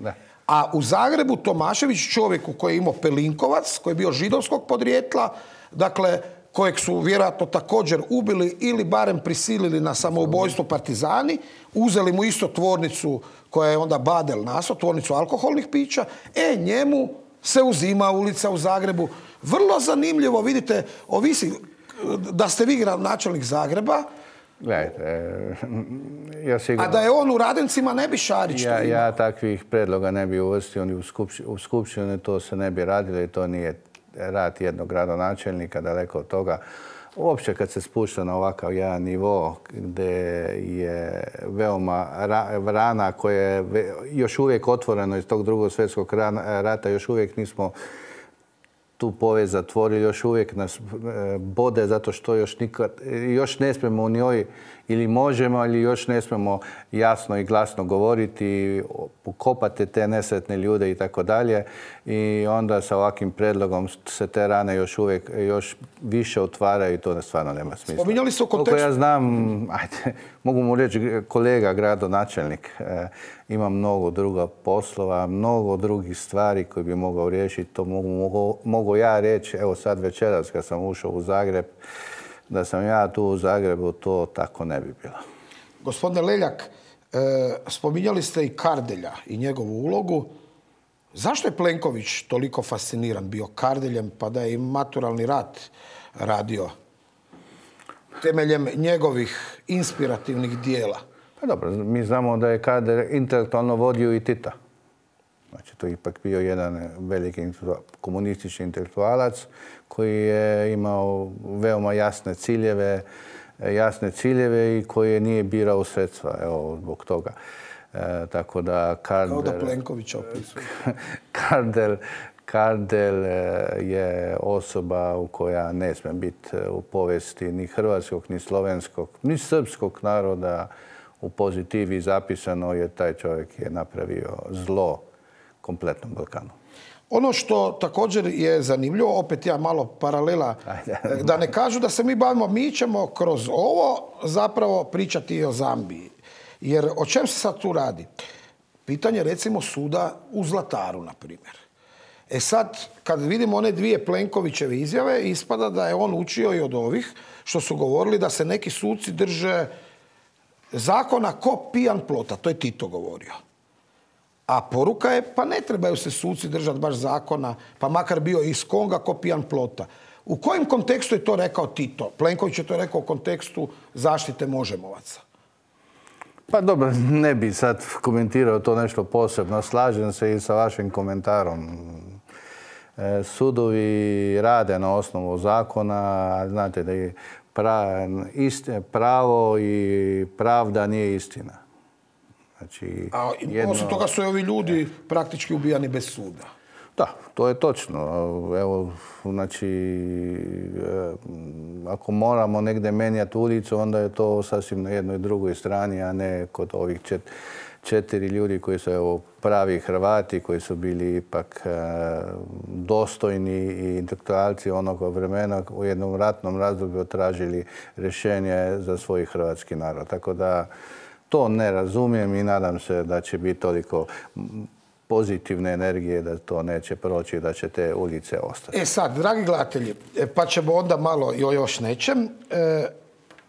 A u Zagrebu Tomašević, čovjeku koji je imao Pelinkovac, koji je bio židovskog podrijetla, dakle, kojeg su vjerojatno također ubili ili barem prisilili na samoubojstvo partizani, uzeli mu isto tvornicu koja je onda Badel naso, tvornicu alkoholnih pića, e njemu se uzima ulica u Zagrebu. Vrlo zanimljivo, vidite, ovisi da ste vi načelnik Zagreba, Gledajte, ja A da je on u Radencima ne bi Šarić ja, ja takvih predloga ne bi uvrstio ni u, skupštini, to se ne bi radilo i to nije rad jednog gradonačelnika, daleko od toga. Uopće kad se spušta na ovakav jedan nivo gdje je veoma rana koja je još uvijek otvoreno iz tog drugog svjetskog rata, još uvijek nismo tu povijest zatvorili, još uvijek nas e, bode zato što još nikad, još ne smemo u njoj ili možemo, ali još ne smemo jasno i glasno govoriti, pokopate te nesretne ljude i tako dalje. I onda sa ovakvim predlogom se te rane još uvijek još više otvaraju i to stvarno nema smisla. Spominjali su u kontekstu... ja znam, ajde, mogu mu reći kolega, gradonačelnik, e, ima mnogo druga poslova, mnogo drugih stvari koje bi mogao riješiti. To mogu, mogu ja reći, evo sad večeras kad sam ušao u Zagreb, da sam ja tu u Zagrebu, to tako ne bi bilo. Gospodine Leljak, e, spominjali ste i Kardelja i njegovu ulogu. Zašto je Plenković toliko fasciniran bio Kardeljem pa da je i maturalni rat radio temeljem njegovih inspirativnih dijela? Pa dobro, mi znamo da je Kardelj intelektualno vodio i Tita. Znači, to je ipak bio jedan veliki komunistički intelektualac koji je imao veoma jasne ciljeve, jasne ciljeve i koji nije birao sredstva, evo, zbog toga. E, tako da Kardel... Kao da Plenković opisuje. [laughs] Kardel, Kardel e, je osoba u koja ne sme biti u povijesti ni hrvatskog, ni slovenskog, ni srpskog naroda u pozitivi zapisano jer taj čovjek je napravio zlo kompletnom Balkanu. Ono što također je zanimljivo, opet ja malo paralela, da ne kažu da se mi bavimo, mi ćemo kroz ovo zapravo pričati o Zambiji. Jer o čem se sad tu radi? Pitanje recimo suda u Zlataru, na primjer. E sad, kad vidimo one dvije Plenkovićeve izjave, ispada da je on učio i od ovih što su govorili da se neki suci drže zakona ko pijan plota. To je Tito govorio. A poruka je, pa ne trebaju se suci držati baš zakona, pa makar bio iz Konga ko pijan plota. U kojem kontekstu je to rekao Tito? Plenković je to rekao u kontekstu zaštite možemovaca. Pa dobro, ne bi sad komentirao to nešto posebno. Slažem se i sa vašim komentarom. E, sudovi rade na osnovu zakona, znate da je pravo i pravda nije istina. Znači, A osim toga su i ovi ljudi praktički ubijani bez suda. Da, to je točno. Evo, znači, e, ako moramo negdje menjati ulicu, onda je to sasvim na jednoj drugoj strani, a ne kod ovih četiri ljudi koji su evo, pravi Hrvati, koji su bili ipak e, dostojni i intelektualci onog vremena u jednom ratnom razdoblju tražili rješenje za svoj hrvatski narod. Tako da to ne razumijem i nadam se da će biti toliko pozitivne energije da to neće proći, da će te ulice ostati. E sad, dragi gledatelji, e, pa ćemo onda malo i o još nečem. E,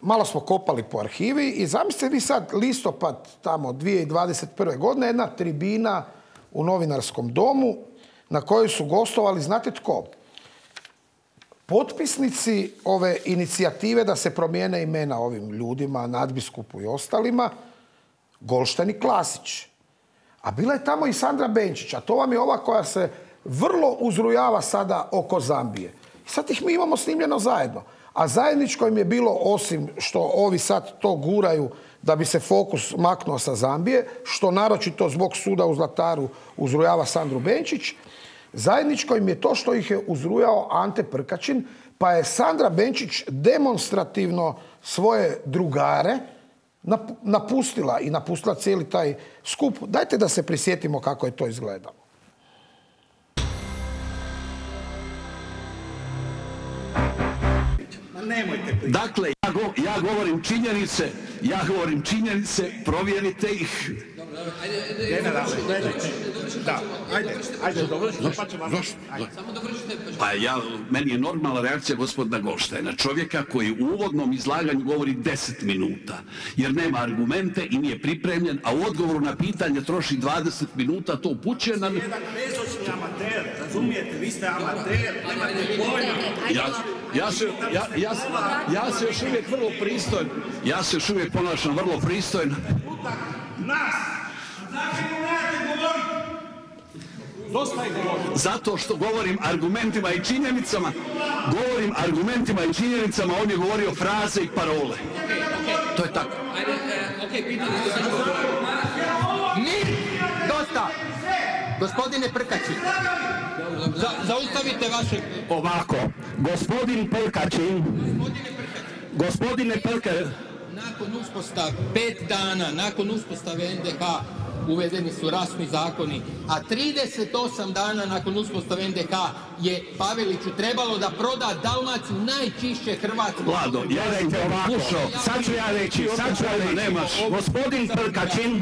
malo smo kopali po arhivi i zamislite vi sad listopad tamo 2021. godine, jedna tribina u novinarskom domu na kojoj su gostovali, znate tko? Potpisnici ove inicijative da se promijene imena ovim ljudima, nadbiskupu i ostalima, Golšteni Klasić. A bila je tamo i Sandra Benčić, a to vam je ova koja se vrlo uzrujava sada oko Zambije. I sad ih mi imamo snimljeno zajedno. A zajedničko im je bilo, osim što ovi sad to guraju da bi se fokus maknuo sa Zambije, što naročito zbog suda u Zlataru uzrujava Sandru Benčić, zajedničko im je to što ih je uzrujao Ante Prkačin, pa je Sandra Benčić demonstrativno svoje drugare, napustila i napustila cijeli taj skup. Dajte da se prisjetimo kako je to izgledalo. Dakle, ja, govorim činjenice, ja govorim činjenice, provjerite ih. Da, ajde, ajde, Pa ja, meni je normalna reakcija gospodina Golštajna, čovjeka koji u uvodnom izlaganju govori 10 minuta, jer nema argumente i nije pripremljen, a u odgovoru na pitanje troši 20 minuta, to upućuje na... Jedan bezočni amater, razumijete, vi ste amater, nemate pojma. Ja, ja, se, ja, ja, ja se još uvijek vrlo pristojno, ja se još uvijek ponašam vrlo pristojno. Nas! Zato što govorim argumentima i činjenicama, govorim argumentima i činjenicama, on je govorio fraze i parole. To je tako. Mir! Dosta! Gospodine Prkači, zaustavite vaše... Ovako, gospodin Prkačin, gospodine Prkačin, nakon uspostave, pet dana nakon uspostave NDH uvedeni su rasni zakoni, a 38 dana nakon uspostave NDH je Paveliću trebalo da proda Dalmaciju najčišće Hrvatsko. Vlado, ja ovako, sad ću ja reći, sad ću ja reći, gospodin Prkačin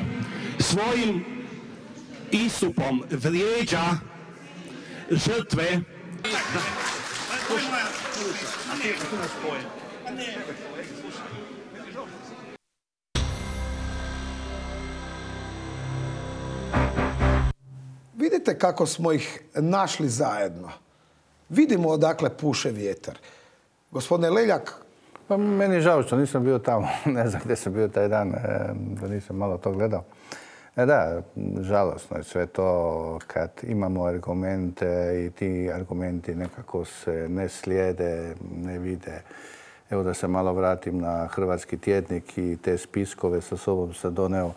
svojim istupom vrijeđa žrtve Vidite kako smo ih našli zajedno. Vidimo odakle puše vjetar. Gospodine Leljak. Pa meni je žao što nisam bio tamo. [laughs] ne znam gdje sam bio taj dan, e, da nisam malo to gledao. E da, žalosno je sve to kad imamo argumente i ti argumenti nekako se ne slijede, ne vide. Evo da se malo vratim na hrvatski tjednik i te spiskove sa sobom sam doneo.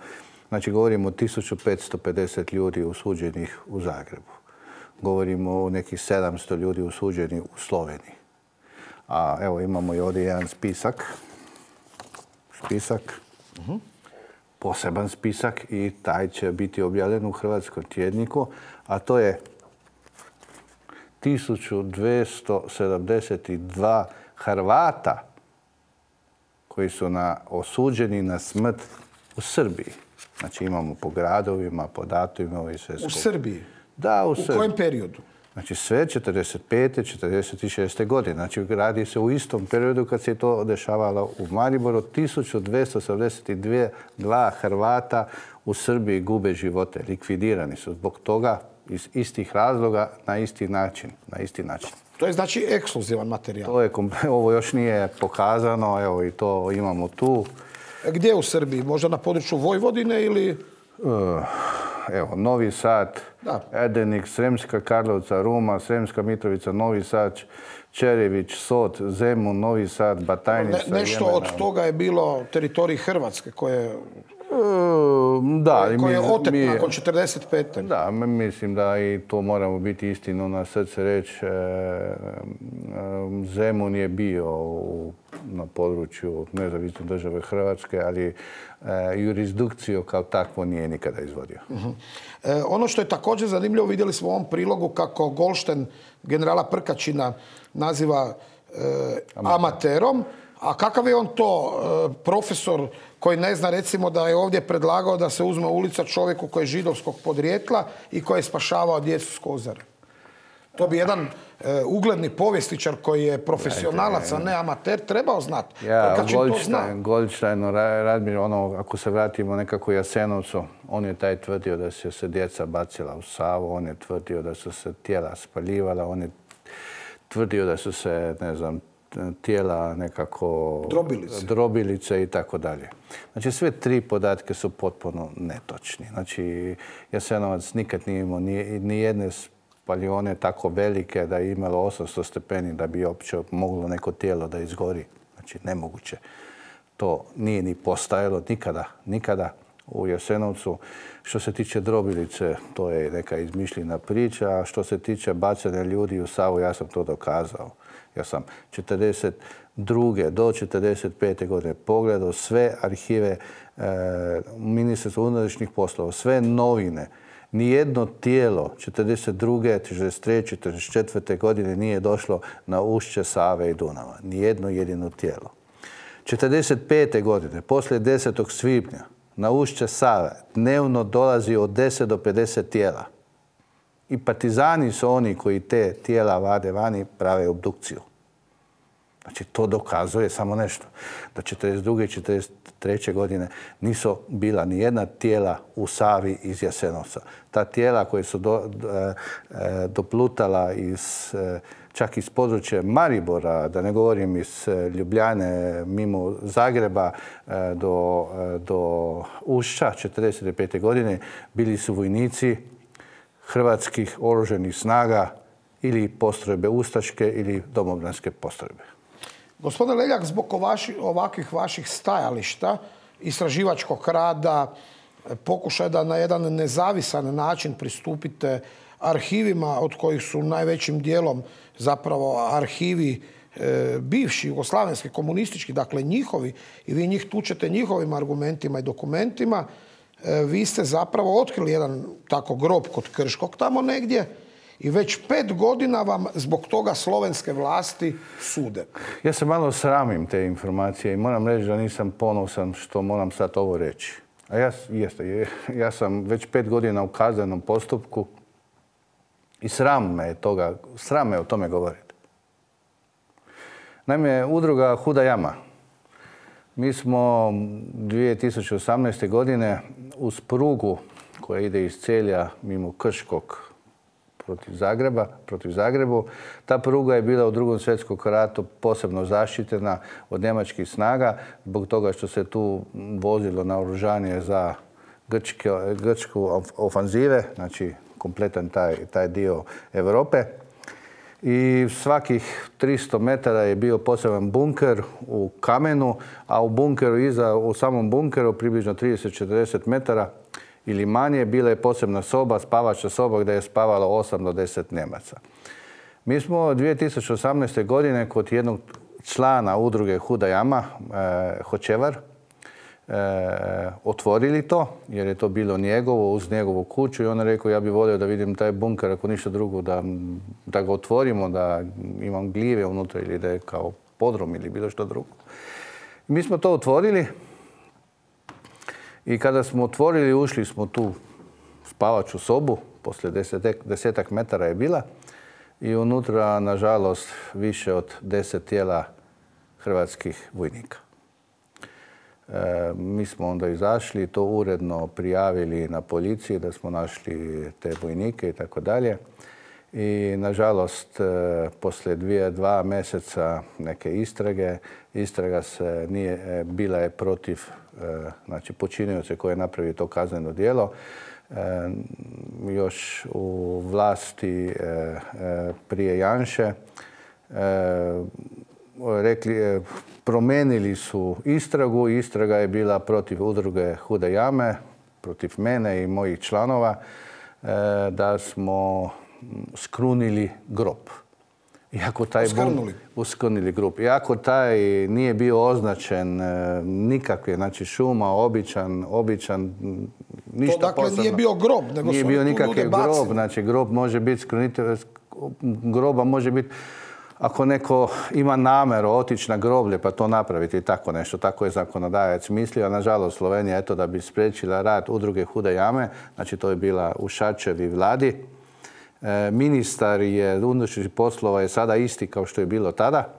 Znači, govorimo o 1550 ljudi usuđenih u Zagrebu. Govorimo o nekih 700 ljudi usuđenih u Sloveniji. A evo imamo i ovdje jedan spisak. Spisak. Poseban spisak i taj će biti objavljen u Hrvatskom tjedniku, a to je 1272 Hrvata koji su osuđeni na smrt u Srbiji. Znači imamo po gradovima, po datumima i sve U. Srbiji. Da, u, U Srbiji. kojem periodu? Znači sve 45. 46. godine. Znači radi se u istom periodu kad se to dešavalo u Mariboru. 1272 dva Hrvata u Srbiji gube živote. Likvidirani su zbog toga iz istih razloga na isti način. Na isti način. To je znači ekskluzivan materijal. To je, [laughs] ovo još nije pokazano, evo i to imamo tu. Gdje u Srbiji? Možda na području Vojvodine ili... Uh, Evo, Novi Sad, Da. Edenik, Sremska Karlovca, Ruma, Sremska Mitrovica, Novi Sad, Čerević, Sot, Zemun, Novi Sad, Ne- Batajnica, nešto Jemena. od toga je bilo teritorij Hrvatske koje, Da, i koje je otet mi- nakon 45. Da, mislim da i to moramo biti istinu na srce reći. E, e, Zemun je bio u- na području nezavisne države Hrvatske, ali e, jurisdikciju kao takvo nije nikada izvodio. E, ono što je također zanimljivo, vidjeli smo u ovom prilogu kako Golšten generala Prkačina naziva amaterom, a kakav je on to e, profesor koji ne zna recimo da je ovdje predlagao da se uzme ulica čovjeku koji je židovskog podrijetla i koji je spašavao djecu s kozare. To bi jedan e, ugledni povjesničar koji je profesionalac, a ne amater, trebao znati. Ja, zna. Goldstein, Goldstein, Ra- Radmir, ono, ako se vratimo nekako Jasenovcu, on je taj tvrdio da su se djeca bacila u Savu, on je tvrdio da su se tijela spaljivala, on je tvrdio da su se, ne znam, tijela nekako... Drobilice. Drobilice i tako dalje. Znači, sve tri podatke su potpuno netočni. Znači, Jasenovac nikad nije imao ni, ni jedne spaljone tako velike da je imalo 800 stepeni da bi uopće moglo neko tijelo da izgori. Znači, nemoguće. To nije ni postajalo nikada, nikada u Jasenovcu. Što se tiče drobilice, to je neka izmišljena priča. A što se tiče bacanja ljudi u Savu, ja sam to dokazao. Ja sam 42. do 45. godine pogledao sve arhive e, ministarstva unutrašnjih poslova, sve novine. Nijedno tijelo 42. 43. 44. godine nije došlo na ušće Save i Dunava. Nijedno jedino tijelo. 45. godine, poslije 10. svibnja, na ušće Save dnevno dolazi od 10 do 50 tijela. I partizani su oni koji te tijela vade vani, prave obdukciju. Znači, to dokazuje samo nešto. Da 42. i 43. godine nisu bila ni jedna tijela u Savi iz Jasenovca. Ta tijela koje su e, e, doplutala iz, e, čak iz područja Maribora, da ne govorim iz e, Ljubljane, mimo Zagreba e, do, e, do Ušća 45. godine, bili su vojnici hrvatskih oruženih snaga ili postrojbe ustaške ili domobranske postrojbe. Gospodine Leljak, zbog ovaši- ovakvih vaših stajališta, istraživačkog rada, pokušaj da na jedan nezavisan način pristupite arhivima od kojih su najvećim dijelom zapravo arhivi e, bivši jugoslavenski komunistički, dakle njihovi i vi njih tučete njihovim argumentima i dokumentima, e, vi ste zapravo otkrili jedan tako grob kod Krškog tamo negdje i već pet godina vam zbog toga slovenske vlasti sude. Ja se malo sramim te informacije i moram reći da nisam ponosan što moram sad ovo reći. A ja, jeste, je- ja sam već pet godina u kaznenom postupku i sram me je toga, sram me o tome govoriti. Naime, udruga Huda Jama. Mi smo 2018. godine uz prugu koja ide iz Celja mimo Krškog protiv Zagreba, protiv Zagrebu. Ta pruga je bila u drugom svjetskom ratu posebno zaštitena od njemačkih snaga zbog toga što se tu vozilo naoružanje za grčke, grčku of- ofanzive, znači kompletan taj, taj dio Europe. I svakih 300 metara je bio poseban bunker u kamenu, a u bunkeru iza, u samom bunkeru, približno 30-40 metara ili manje, bila je posebna soba, spavača soba gdje je spavalo 8 do 10 Nemaca. Mi smo 2018. godine kod jednog člana udruge Huda Jama, e, Hočevar, otvorili to, jer je to bilo njegovo, uz njegovu kuću i on je rekao ja bih volio da vidim taj bunker, ako ništa drugo, da, da ga otvorimo, da imam gljive unutra ili da je kao podrum ili bilo što drugo. Mi smo to otvorili I kada smo otvorili, ušli smo tu spavaču sobu, poslije desetak, desetak metara je bila, i unutra, nažalost, više od deset tijela hrvatskih vojnika. E, mi smo onda izašli, to uredno prijavili na policiji da smo našli te vojnike i tako dalje. I nažalost, e, poslije dvije, dva mjeseca neke istrage, istraga se nije, e, bila je protiv znači počinioce koji je napravio to kazneno djelo. još u vlasti prije Janše rekli, promenili su istragu. Istraga je bila protiv udruge Hude jame, protiv mene i mojih članova, e, da smo skrunili grob. Iako taj uskrnuli. uskrnili grob. Iako taj nije bio označen e, nikakve, znači šuma, običan, običan, ništa To dakle nije bio grob, nego Nije bio nikakav grob, znači grob može biti skrunitelj, groba može biti ako neko ima namjeru otići na groblje pa to napraviti tako nešto, tako je zakonodajac mislio. Nažalost, Slovenija eto da bi spriječila rad udruge Hude jame, znači to je bila u Šačevi vladi. E, ministar je unutrašnjih poslova je sada isti kao što je bilo tada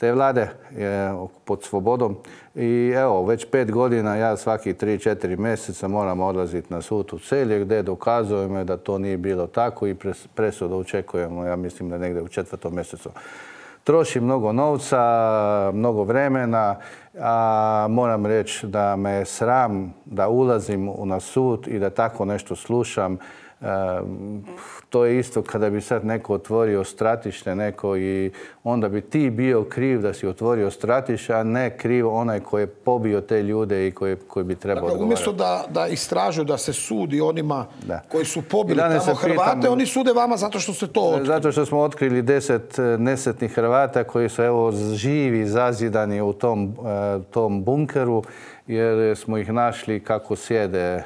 te vlade je pod svobodom. I evo, već pet godina ja svaki tri, četiri mjeseca moram odlaziti na sud u Celje gdje dokazujemo da to nije bilo tako i presudu očekujemo, ja mislim da negdje u četvrtom mjesecu. Troši mnogo novca, mnogo vremena, a moram reći da me sram da ulazim na sud i da tako nešto slušam to je isto kada bi sad neko otvorio stratište neko i onda bi ti bio kriv da si otvorio stratište, a ne kriv onaj koji je pobio te ljude i koji, koji bi trebao dakle, Umjesto da, da istražuju, da se sudi onima koji su pobili tamo Hrvate, oni sude vama zato što ste to otkrili. Zato što smo otkrili deset e, nesetnih Hrvata koji su evo živi, zazidani u tom, e, tom bunkeru jer smo ih našli kako sjede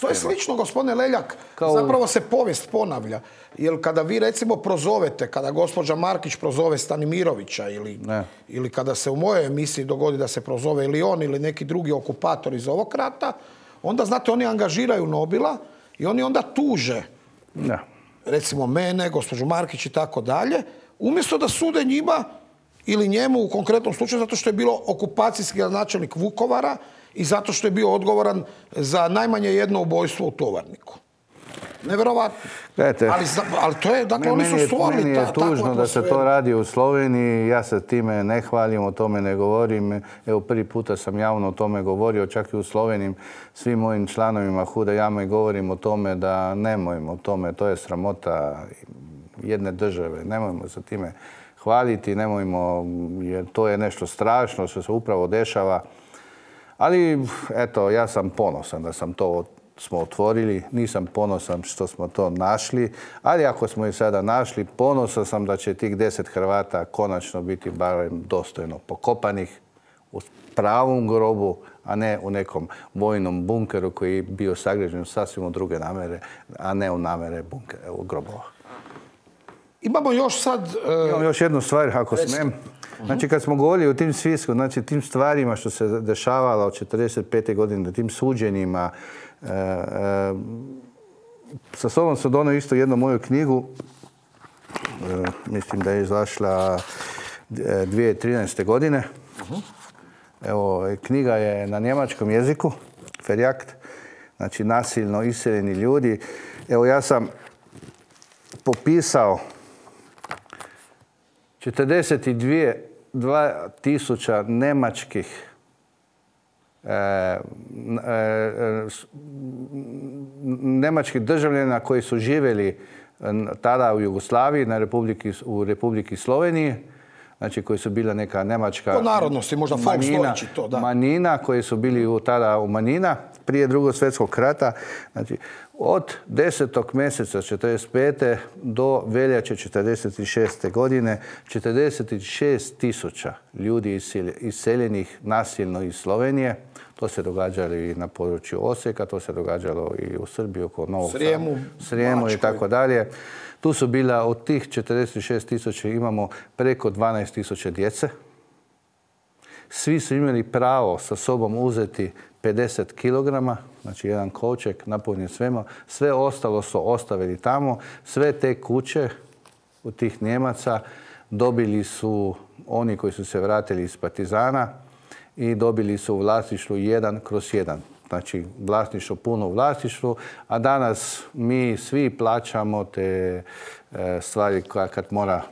to je slično, gospodine Leljak. Zapravo se povijest ponavlja. Jer kada vi recimo prozovete, kada gospođa Markić prozove Stanimirovića ili, ili kada se u mojoj emisiji dogodi da se prozove ili on ili neki drugi okupator iz ovog rata, onda znate oni angažiraju Nobila i oni onda tuže recimo mene, gospođu Markić i tako dalje, umjesto da sude njima ili njemu u konkretnom slučaju zato što je bilo okupacijski gradonačelnik Vukovara i zato što je bio odgovoran za najmanje jedno ubojstvo u Tovarniku. Nevjerovatno. ali, ali to je, dakle, oni su stvorili Meni je tužno da se to radi u Sloveniji. Ja se time ne hvalim, o tome ne govorim. Evo, prvi puta sam javno o tome govorio, čak i u Sloveniji. Svim mojim članovima Huda Jama i govorim o tome da nemojmo o tome. To je sramota jedne države. Nemojmo se time hvaliti, nemojmo, jer to je nešto strašno što se upravo dešava. Ali, eto, ja sam ponosan da sam to smo otvorili. Nisam ponosan što smo to našli, ali ako smo ih sada našli, ponosan sam da će tih deset Hrvata konačno biti barem dostojno pokopanih u pravom grobu, a ne u nekom vojnom bunkeru koji je bio sagrađen sasvim u druge namere, a ne u namere grobova. Imamo još sad... Uh... Imamo još jednu stvar, ako smijem. Znači, kad smo govorili o tim svisku, znači tim stvarima što se dešavalo od 45. godine, tim suđenjima, e, e, sa sobom sam donio isto jednu moju knjigu, e, mislim da je izašla 2013. godine. Evo, knjiga je na njemačkom jeziku, Ferjakt, znači nasilno iseljeni ljudi. Evo, ja sam popisao 42 tisuća nemačkih e, e, nemačkih državljana koji su živjeli tada u Jugoslaviji na Republiki, u Republiki Sloveniji, znači koji su bila neka nemačka... Po narodnosti, možda manjina, to, da. Manjina, koji su bili u, tada u manjina prije drugog svjetskog rata. Znači, od 10. mjeseca 45. do veljače 46. godine 46 tisuća ljudi iseljenih nasilno iz Slovenije. To se događalo i na području Osijeka, to se događalo i u Srbiji oko Novog Srijemu, Srijemu i tako dalje. Tu su bila od tih 46 tisuća imamo preko 12 tisuća djece. Svi su imali pravo sa sobom uzeti 50 kg, znači jedan koček napunjen svema. Sve ostalo su ostavili tamo. Sve te kuće u tih Njemaca dobili su oni koji su se vratili iz Partizana i dobili su vlasništvo jedan kroz jedan. Znači vlasništvo, puno vlasništvo, a danas mi svi plaćamo te e, stvari kad mora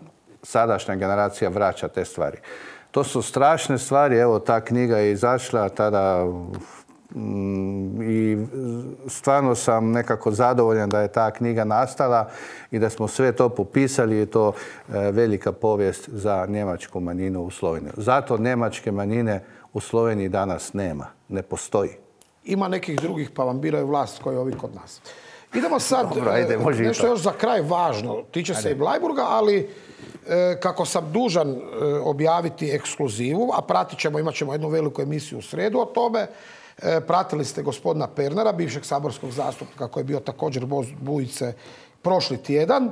sadašnja generacija vraća te stvari. To su strašne stvari, evo ta knjiga je izašla tada i stvarno sam nekako zadovoljan da je ta knjiga nastala i da smo sve to popisali je to e, velika povijest za njemačku manjinu u Sloveniji. Zato njemačke manjine u Sloveniji danas nema, ne postoji. Ima nekih drugih pa vam biraju vlast koji ovi kod nas. Idemo sad, e, nešto još za kraj važno, tiče se i Blajburga, ali E, kako sam dužan e, objaviti ekskluzivu, a pratit ćemo, imat ćemo jednu veliku emisiju u sredu o tome, pratili ste gospodina Pernara, bivšeg saborskog zastupnika koji je bio također bujice prošli tjedan.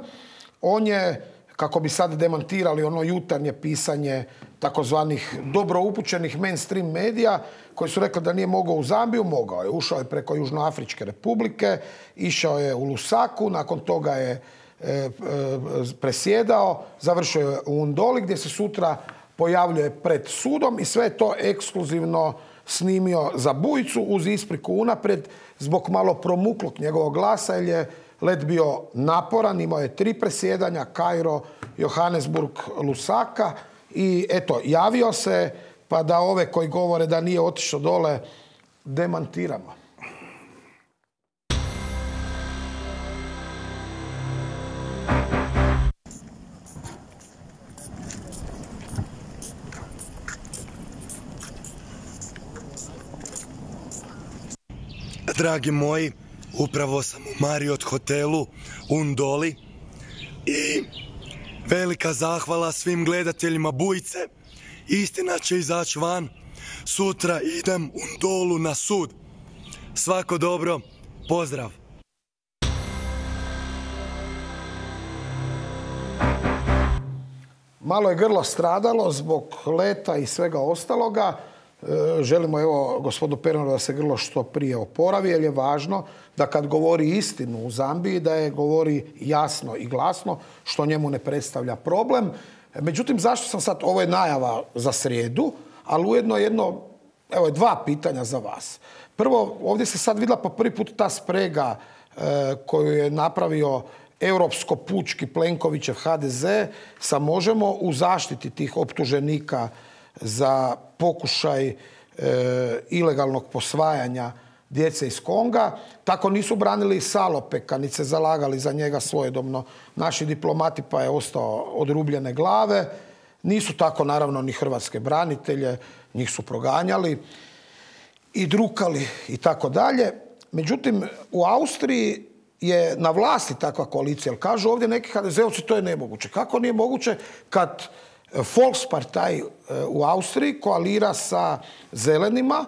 On je, kako bi sad demantirali ono jutarnje pisanje takozvanih dobro upućenih mainstream medija, koji su rekli da nije mogao u Zambiju, mogao je. Ušao je preko Južnoafričke republike, išao je u Lusaku, nakon toga je E, e, presjedao, završio je u Undoli gdje se sutra pojavljuje pred sudom i sve je to ekskluzivno snimio za bujicu uz ispriku unaprijed zbog malo promuklog njegovog glasa jer je let bio naporan, imao je tri presjedanja, Kairo, Johannesburg, Lusaka i eto, javio se pa da ove koji govore da nije otišao dole demantiramo. Dragi moji, upravo sam u Marriott hotelu Undoli i velika zahvala svim gledateljima Bujice. Istina će izaći van. Sutra idem Undolu na sud. Svako dobro, pozdrav. Malo je grlo stradalo zbog leta i svega ostaloga. Želimo evo gospodu Pernaru da se grlo što prije oporavi jer je važno da kad govori istinu u Zambiji da je govori jasno i glasno što njemu ne predstavlja problem. Međutim, zašto sam sad, ovo je najava za srijedu, ali ujedno jedno, evo dva pitanja za vas. Prvo, ovdje se sad vidjela po prvi put ta sprega e, koju je napravio europsko-pučki Plenkovićev HDZ sa Možemo u zaštiti tih optuženika za pokušaj e, ilegalnog posvajanja djece iz Konga. Tako nisu branili Salopeka, niti se zalagali za njega svojedobno naši diplomati, pa je ostao odrubljene glave. Nisu tako naravno ni hrvatske branitelje, njih su proganjali i drukali i tako dalje. Međutim, u Austriji je na vlasti takva koalicija. Kažu ovdje neki HDZ-ovci to je nemoguće. Kako nije moguće kad Volkspartei e, u Austriji koalira sa zelenima.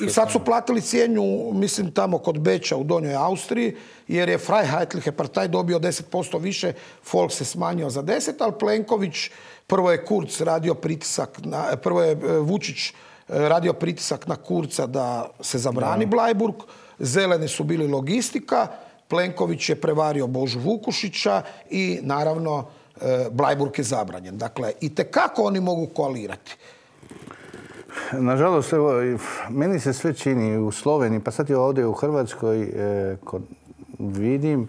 I sad su platili cijenju, mislim tamo kod Beča u Donjoj Austriji, jer je Freiheitliche Partei dobio 10% više, Volk se smanjio za 10, ali Plenković, prvo je Kurz radio pritisak, na, prvo je e, Vučić e, radio pritisak na Kurca da se zabrani Blajburg, zeleni su bili logistika, Plenković je prevario Božu Vukušića i naravno Blajburg je zabranjen. Dakle, i kako oni mogu koalirati. Nažalost, evo, meni se sve čini u Sloveniji, pa sad je ovdje u Hrvatskoj e, vidim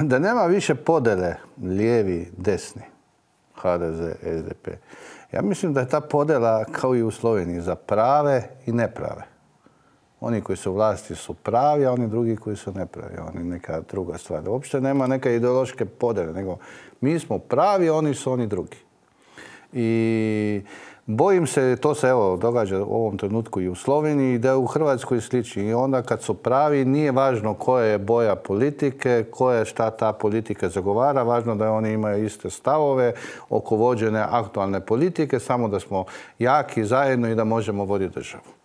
da nema više podele lijevi, desni, HDZ, SDP. Ja mislim da je ta podela kao i u Sloveniji za prave i neprave. Oni koji su vlasti su pravi, a oni drugi koji su nepravi. Oni neka druga stvar. Uopšte nema neke ideološke podele, nego mi smo pravi, oni su oni drugi. I bojim se, to se evo događa u ovom trenutku i u Sloveniji, da je u Hrvatskoj slični. I onda kad su pravi, nije važno koja je boja politike, koja je šta ta politika zagovara, važno da oni imaju iste stavove oko vođene aktualne politike, samo da smo jaki zajedno i da možemo voditi državu.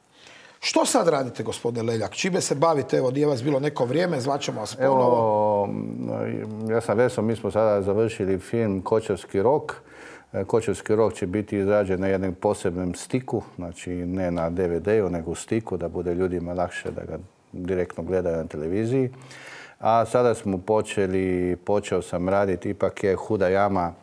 Što sad radite, gospodine Leljak? Čime se bavite? Evo, nije vas bilo neko vrijeme, zvaćemo vas ponovo. Evo, ja sam Veso, mi smo sada završili film Kočarski rok. E, Kočevski rok će biti izrađen na jednom posebnom stiku, znači ne na DVD-u, nego u stiku, da bude ljudima lakše da ga direktno gledaju na televiziji. A sada smo počeli, počeo sam raditi, ipak je Huda jama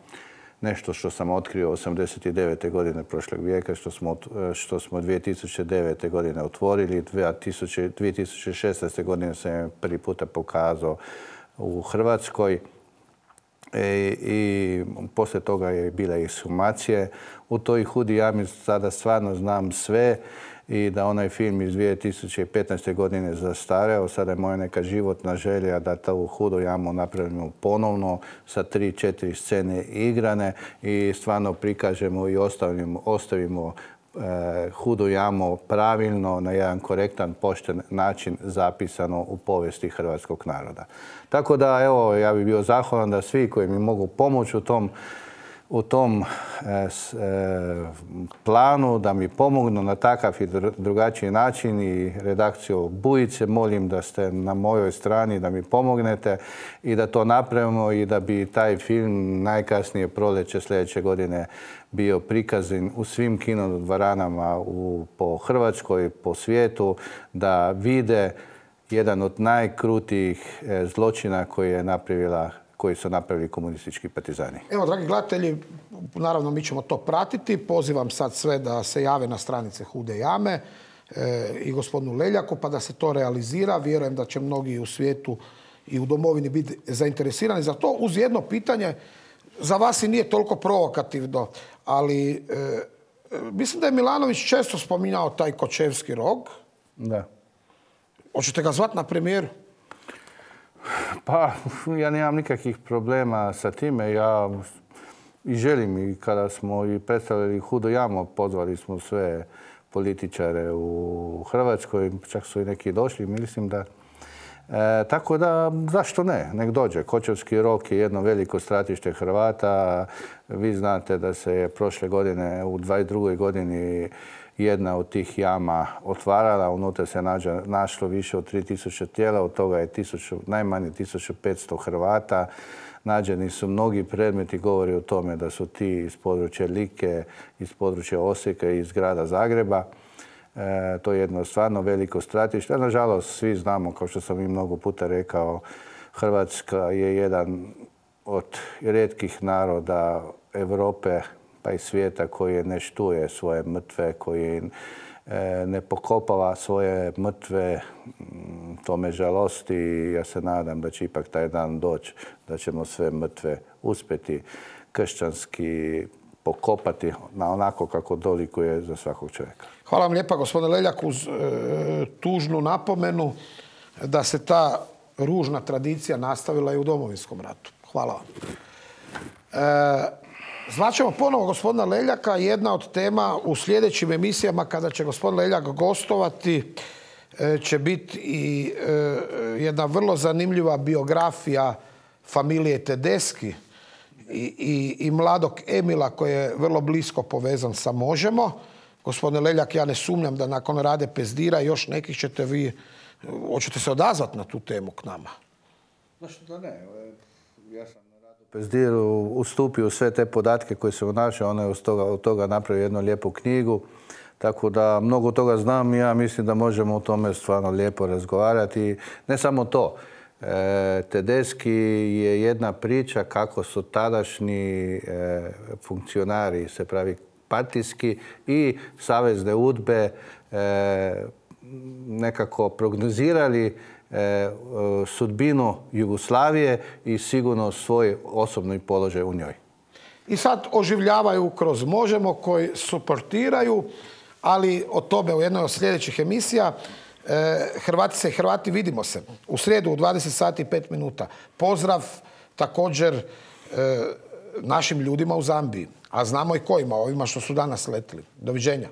nešto što sam otkrio 89. godine prošlog vijeka, što smo, što smo 2009. godine otvorili. 2016. godine sam je prvi puta pokazao u Hrvatskoj. E, i poslije toga je bila i sumacije. U toj hudi jami sada stvarno znam sve i da onaj film iz 2015. godine zastareo. Sada je moja neka životna želja da tu hudu jamu napravimo ponovno sa tri, četiri scene igrane i stvarno prikažemo i ostavimo, ostavimo e, hudu jamu pravilno, na jedan korektan, pošten način zapisano u povijesti hrvatskog naroda. Tako da, evo, ja bih bio zahvalan da svi koji mi mogu pomoći u tom u tom e, e, planu da mi pomognu na takav i drugačiji način i redakciju Bujice molim da ste na mojoj strani da mi pomognete i da to napravimo i da bi taj film najkasnije proljeće sljedeće godine bio prikazan u svim kinodvoranama po Hrvatskoj, po svijetu, da vide jedan od najkrutijih e, zločina koji je napravila koji su napravili komunistički partizani. Evo, dragi gledatelji, naravno mi ćemo to pratiti. Pozivam sad sve da se jave na stranice Hude jame e, i gospodinu Leljaku pa da se to realizira. Vjerujem da će mnogi u svijetu i u domovini biti zainteresirani za to. Uz jedno pitanje, za vas i nije toliko provokativno, ali e, mislim da je Milanović često spominjao taj Kočevski rog. Da. Hoćete ga zvati na premijeru? Pa, ja nemam nikakvih problema sa time. Ja i želim i kada smo i predstavili Hudo jamo, pozvali smo sve političare u Hrvatskoj, čak su i neki došli, mislim da... E, tako da, zašto ne? Nek dođe. Kočevski rok je jedno veliko stratište Hrvata. Vi znate da se je prošle godine, u 22. godini, jedna od tih jama otvarala, unutra se našlo više od 3000 tijela, od toga je najmanje 1500 Hrvata. Nađeni su mnogi predmeti, govori o tome da su ti iz područja Like, iz područja Osijeka i iz grada Zagreba. E, to je jedno stvarno veliko stratište. Nažalost, svi znamo, kao što sam i mnogo puta rekao, Hrvatska je jedan od rijetkih naroda Europe, pa i svijeta koji ne štuje svoje mrtve, koji e, ne pokopava svoje mrtve, mm, to me žalosti i ja se nadam da će ipak taj dan doći, da ćemo sve mrtve uspjeti kršćanski pokopati na onako kako dolikuje za svakog čovjeka. Hvala vam lijepa gospodine Leljak uz e, tužnu napomenu da se ta ružna tradicija nastavila i u domovinskom ratu. Hvala vam. E, Znaćemo ponovo gospodina Leljaka. Jedna od tema u sljedećim emisijama kada će gospodin Leljak gostovati e, će biti i e, jedna vrlo zanimljiva biografija familije Tedeski i, i, mladog Emila koji je vrlo blisko povezan sa Možemo. Gospodine Leljak, ja ne sumnjam da nakon rade Pezdira još nekih ćete vi, hoćete se odazvati na tu temu k nama? Zašto da ne? Ja sam Pezdiru ustupio sve te podatke koje se unaša, on je od toga, napravio jednu lijepu knjigu. Tako da mnogo toga znam i ja mislim da možemo o tome stvarno lijepo razgovarati. Ne samo to. E, Tedeski je jedna priča kako su tadašnji e, funkcionari, se pravi partijski i savezne udbe e, nekako prognozirali sudbinu Jugoslavije i sigurno svoj osobni položaj u njoj. I sad oživljavaju kroz Možemo koji suportiraju, ali o tome u jednoj od sljedećih emisija. E, Hrvati se Hrvati vidimo se u srijedu u 20 sati i 5 minuta. Pozdrav također e, našim ljudima u Zambiji, a znamo i kojima, ovima što su danas letili. Doviđenja.